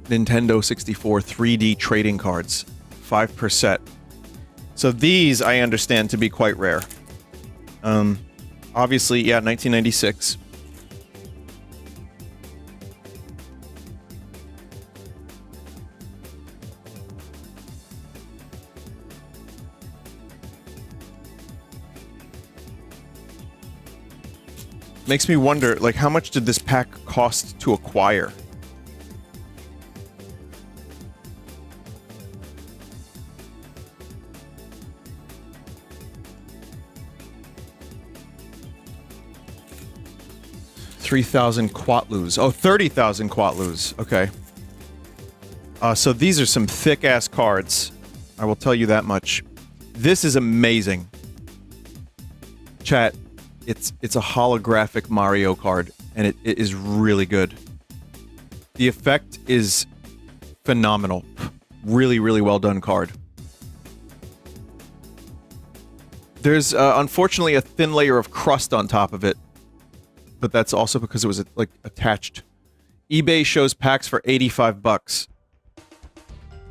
[SPEAKER 1] Nintendo 64 3D trading cards. 5 per set. So these I understand to be quite rare. Um, obviously, yeah, 1996. Makes me wonder, like, how much did this pack cost to acquire? Three thousand quatloos. Oh, 30,000 quatloos. Okay. Uh, so these are some thick-ass cards. I will tell you that much. This is amazing. Chat, it's it's a holographic Mario card, and it, it is really good. The effect is phenomenal. Really, really well done card. There's uh, unfortunately a thin layer of crust on top of it, but that's also because it was like attached. eBay shows packs for 85 bucks.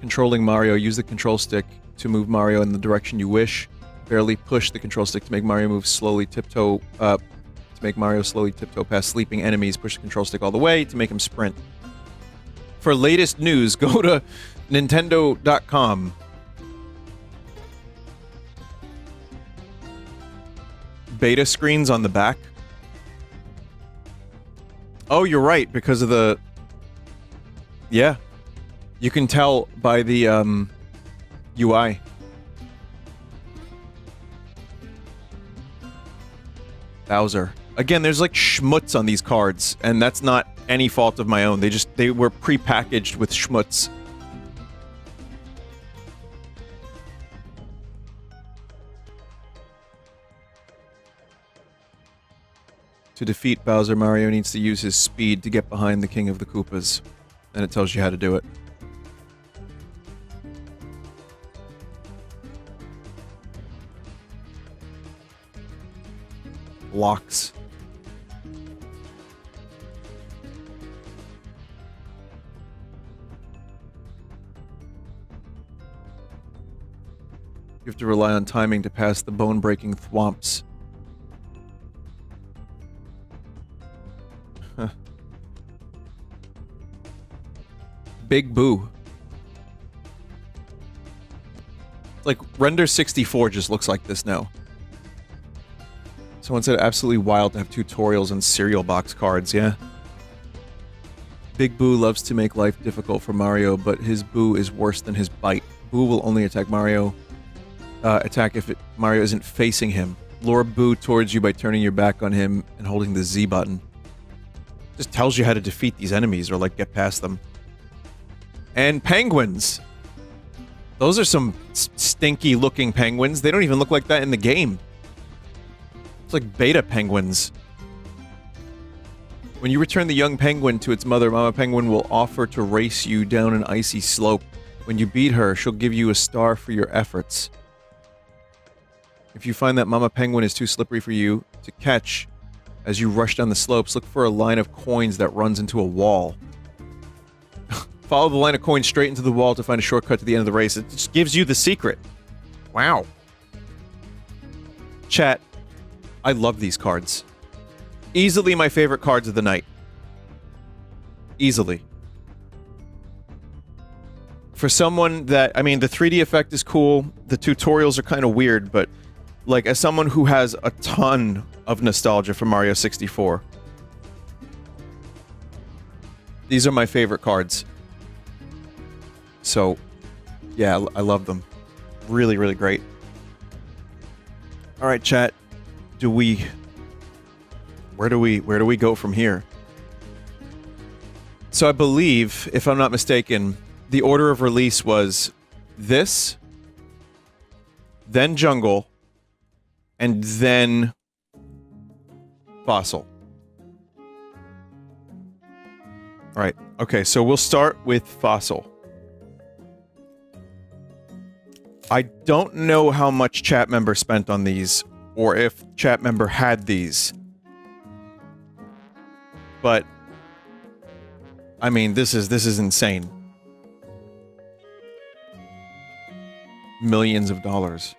[SPEAKER 1] Controlling Mario, use the control stick to move Mario in the direction you wish. Barely push the control stick to make Mario move slowly tiptoe up, to make Mario slowly tiptoe past sleeping enemies. Push the control stick all the way to make him sprint. For latest news, (laughs) go to Nintendo.com. Beta screens on the back. Oh, you're right, because of the... Yeah. You can tell by the, um, UI. Bowser. Again, there's like schmutz on these cards, and that's not any fault of my own. They just, they were pre-packaged with schmutz. To defeat Bowser, Mario needs to use his speed to get behind the King of the Koopas. And it tells you how to do it. Locks. You have to rely on timing to pass the bone-breaking thwomps. Big Boo. Like Render 64 just looks like this now. Someone said absolutely wild to have tutorials and cereal box cards, yeah. Big Boo loves to make life difficult for Mario, but his Boo is worse than his bite. Boo will only attack Mario uh, attack if it, Mario isn't facing him. Lure Boo towards you by turning your back on him and holding the Z button. Just tells you how to defeat these enemies or like get past them. And penguins. Those are some stinky looking penguins. They don't even look like that in the game. It's like beta penguins. When you return the young penguin to its mother, Mama Penguin will offer to race you down an icy slope. When you beat her, she'll give you a star for your efforts. If you find that Mama Penguin is too slippery for you to catch as you rush down the slopes, look for a line of coins that runs into a wall. (laughs) Follow the line of coins straight into the wall to find a shortcut to the end of the race. It just gives you the secret. Wow. Chat, I love these cards. Easily my favorite cards of the night. Easily. For someone that, I mean, the 3D effect is cool, the tutorials are kind of weird, but like as someone who has a ton of nostalgia for Mario 64. These are my favorite cards. So, yeah, I love them. Really, really great. All right, chat. Do we Where do we where do we go from here? So I believe, if I'm not mistaken, the order of release was this, then Jungle, and then Fossil. All right. Okay, so we'll start with Fossil. I don't know how much chat member spent on these, or if chat member had these. But I mean, this is this is insane. Millions of dollars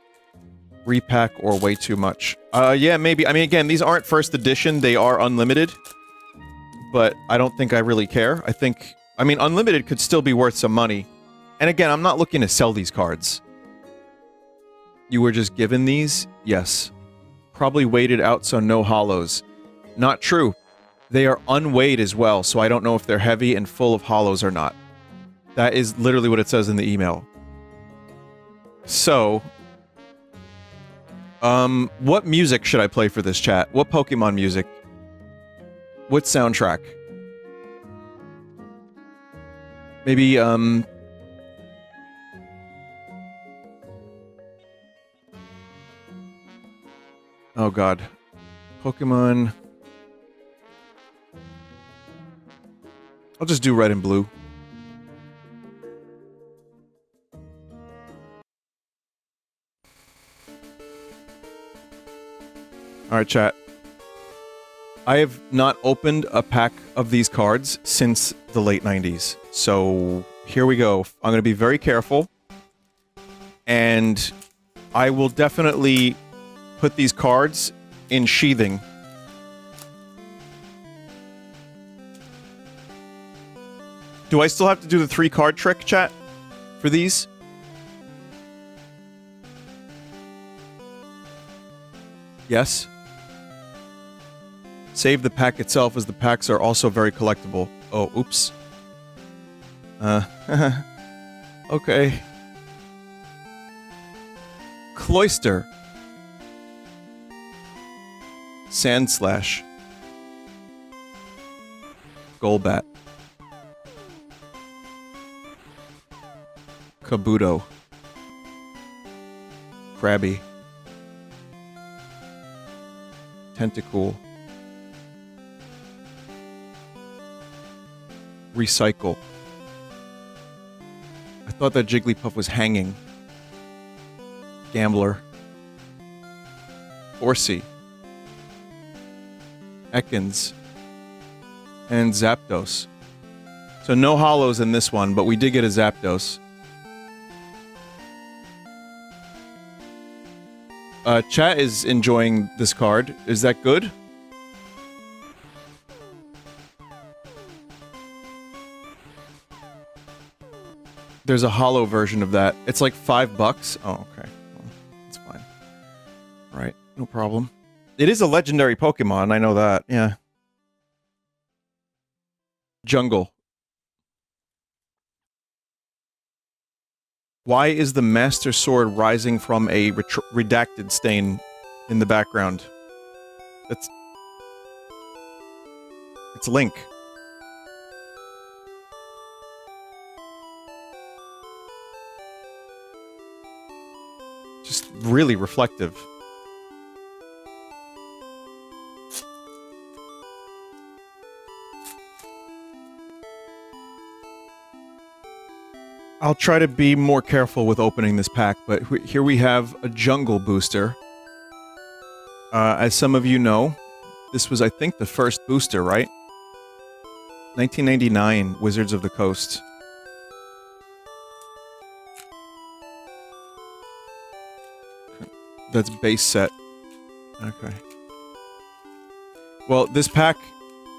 [SPEAKER 1] repack or way too much. Uh, yeah, maybe. I mean, again, these aren't first edition. They are unlimited. But I don't think I really care. I think... I mean, unlimited could still be worth some money. And again, I'm not looking to sell these cards. You were just given these? Yes. Probably weighted out so no holos. Not true. They are unweighed as well, so I don't know if they're heavy and full of holos or not. That is literally what it says in the email. So, um, what music should I play for this chat? What Pokemon music? What soundtrack? Maybe, um... Oh god. Pokemon... I'll just do red and blue. Alright, chat. I have not opened a pack of these cards since the late 90s. So, here we go. I'm going to be very careful. And I will definitely put these cards in sheathing. Do I still have to do the three card trick, chat? For these? Yes. Save the pack itself as the packs are also very collectible. Oh, oops. Uh, (laughs) okay. Cloyster. Sandslash. Golbat. Kabuto. Krabby. Tentacool. Recycle. I thought that Jigglypuff was hanging. Gambler. Horsea. Ekans. And Zapdos. So no holos in this one, but we did get a Zapdos. Uh, chat is enjoying this card. Is that good? There's a holo version of that. It's like five bucks. Oh, okay. Well, that's fine. All right, no problem. It is a legendary Pokemon. I know that. Yeah. Jungle. Why is the Master Sword rising from a redacted stain in the background? That's... It's Link. Just really reflective. I'll try to be more careful with opening this pack, but here we have a Jungle Booster. Uh, as some of you know, this was, I think, the first booster, right? 1999, Wizards of the Coast. That's base set. Okay. Well, this pack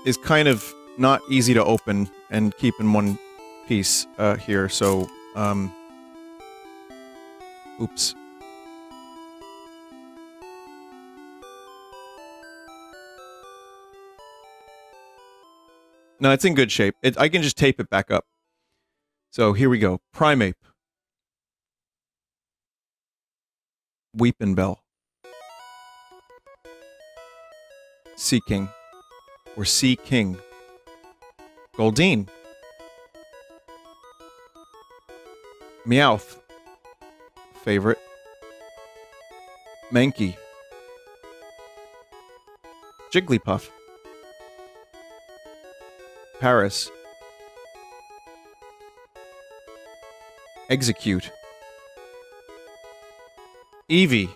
[SPEAKER 1] is kind of not easy to open and keep in one piece uh, here, so, um... Oops. No, it's in good shape. It, I can just tape it back up. So here we go. Primeape. sea king Or Sea King. Goldeen. Meowth. Favorite. Mankey. Jigglypuff. Paras. Exeggcute. Eevee.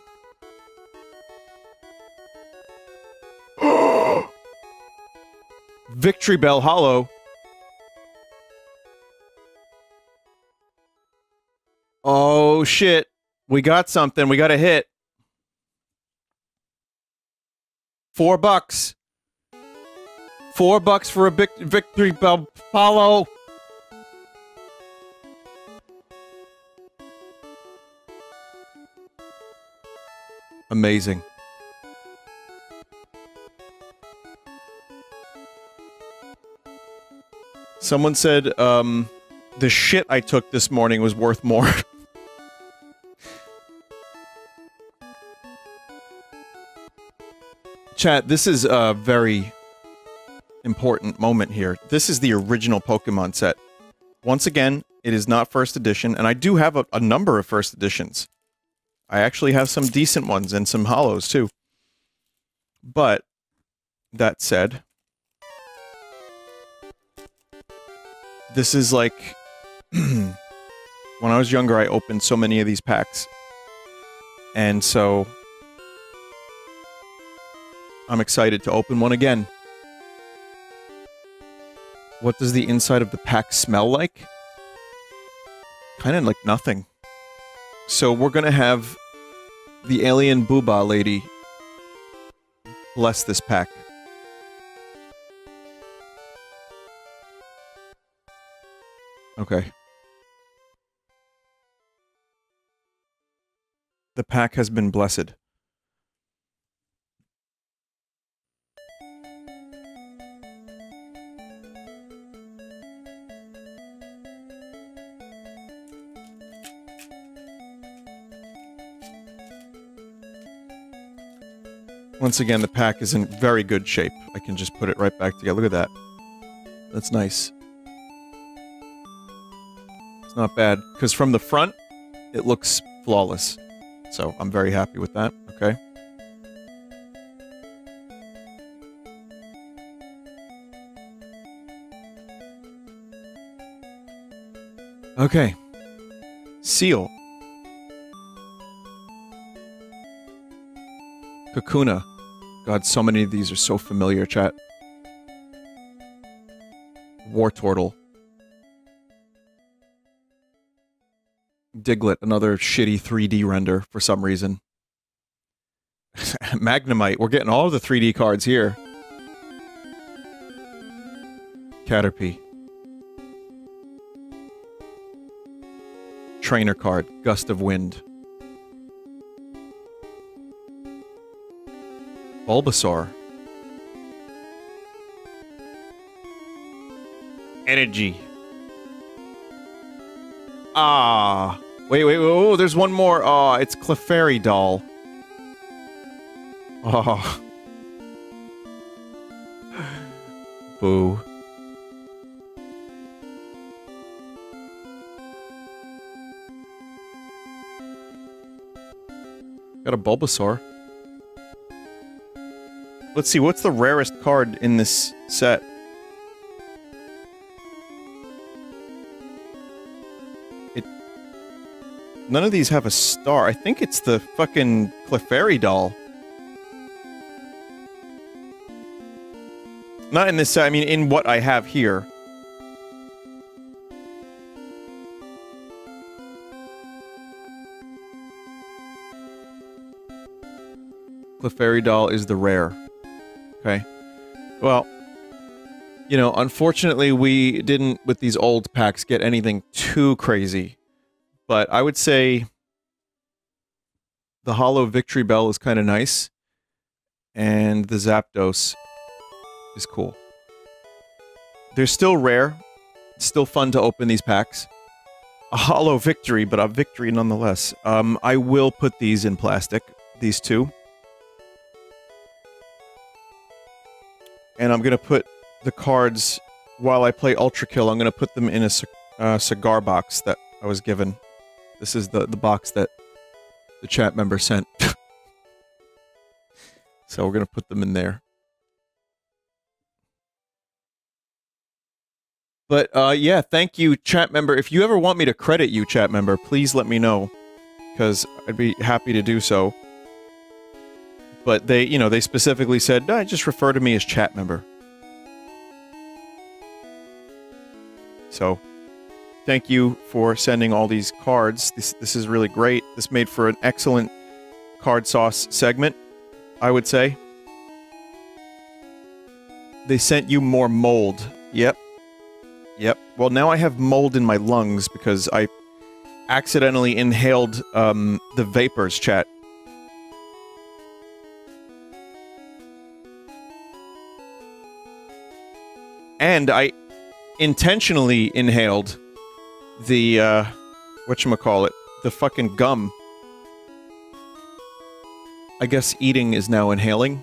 [SPEAKER 1] (gasps) Bell Holo. Oh shit. We got something. We got a hit. Four bucks. Four bucks for a vic bell. Follow. Amazing. Someone said, um, the shit I took this morning was worth more. (laughs) Chat, this is a very important moment here. This is the original Pokemon set. Once again, it is not first edition, and I do have a, a number of first editions. I actually have some decent ones and some holos too. But, that said, this is like... (clears throat) when I was younger, I opened so many of these packs. And so, I'm excited to open one again. What does the inside of the pack smell like? Kind of like nothing. So we're to have the alien booba lady bless this pack. Okay. The pack has been blessed. Once again, the pack is in very good shape. I can just put it right back together. Look at that. That's nice. It's not bad. Because from the front, it looks flawless. So I'm very happy with that. Okay. Okay. Seel. Kakuna. God, so many of these are so familiar, chat. Wartortle. Diglett, another shitty 3D render for some reason. (laughs) Magnemite, we're getting all of the 3D cards here. Caterpie. Trainer card, Gust of Wind. Bulbasaur. Energy. Ah. Wait, wait, wait, oh, there's one more. Oh, it's Clefairy doll. Oh. (laughs) Boo. Got a Bulbasaur. Let's see, what's the rarest card in this set? It... None of these have a star. I think it's the fucking Clefairy doll. Not in this set, I mean in what I have here. Clefairy doll is the rare. Okay. Well, you know, unfortunately, we didn't, with these old packs, get anything too crazy. But I would say the Holo Victreebel is kind of nice. And the Zapdos is cool. They're still rare. It's still fun to open these packs. A hollow victory, but a victory nonetheless. Um, I will put these in plastic. These two. And I'm gonna put the cards while I play ULTRAKILL. I'm gonna put them in a uh, cigar box that I was given. This is the the box that the chat member sent. (laughs) so we're gonna put them in there. But uh, yeah, thank you, chat member. If you ever want me to credit you, chat member, please let me know, because I'd be happy to do so but they, you know, they specifically said, no, just refer to me as chat member. So, thank you for sending all these cards. This this is really great. This made for an excellent card sauce segment, I would say. They sent you more mold. Yep. Yep. Well, now I have mold in my lungs because I accidentally inhaled um, the vapors, chat. And I intentionally inhaled the uh whatchamacallit, the fucking gum. I guess eating is now inhaling.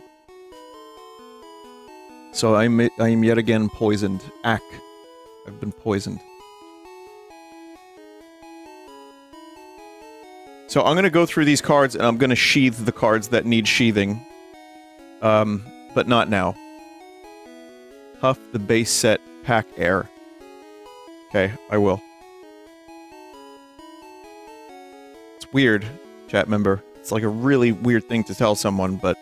[SPEAKER 1] So I'm I'm yet again poisoned. Ack. I've been poisoned. So I'm to go through these cards and I'm going to sheathe the cards that need sheathing. Um, but not now. Huff the base set pack air. Okay, I will. It's weird, chat member. It's like a really weird thing to tell someone, but...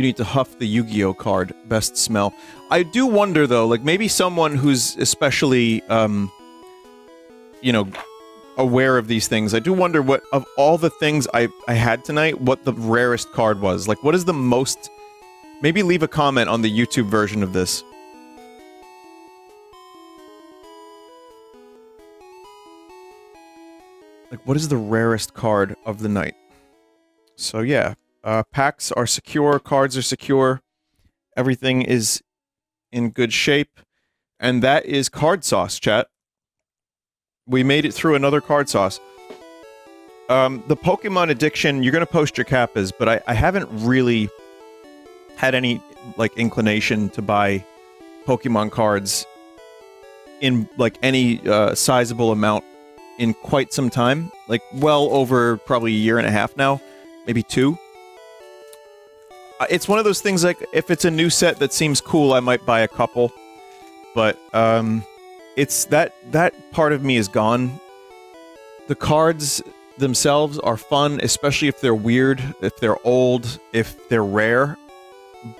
[SPEAKER 1] You need to huff the Yu-Gi-Oh card. Best smell. I do wonder though, like maybe someone who's especially, um, you know, aware of these things. I do wonder what of all the things I I had tonight, what the rarest card was. Like, what is the most? Maybe leave a comment on the YouTube version of this. Like, what is the rarest card of the night? So yeah, uh, packs are secure, cards are secure, everything is in good shape, and that is CardSauce, chat. We made it through another CardSauce. Um, the Pokemon addiction, you're gonna post your kappas, but I, I haven't really had any like inclination to buy Pokemon cards in like any uh, sizable amount in quite some time, like well over probably a year and a half now, maybe two. It's one of those things like if it's a new set that seems cool, I might buy a couple, but um, it's that that part of me is gone. The cards themselves are fun, especially if they're weird, if they're old, if they're rare.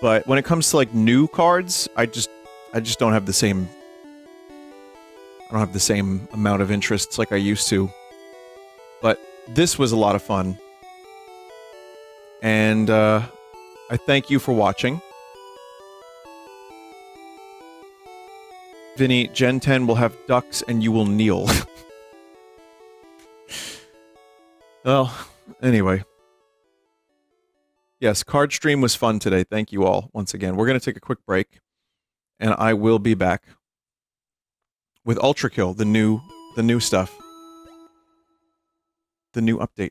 [SPEAKER 1] But when it comes to like new cards, I just I just don't have the same I don't have the same amount of interests like I used to. But this was a lot of fun. And uh, I thank you for watching. Vinny, Gen 10 will have ducks and you will kneel. (laughs) well, anyway. Yes, card stream was fun today. Thank you all once again. We're going to take a quick break and I will be back with ULTRAKILL, the new the new stuff. The new update.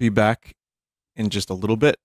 [SPEAKER 1] Be back in just a little bit.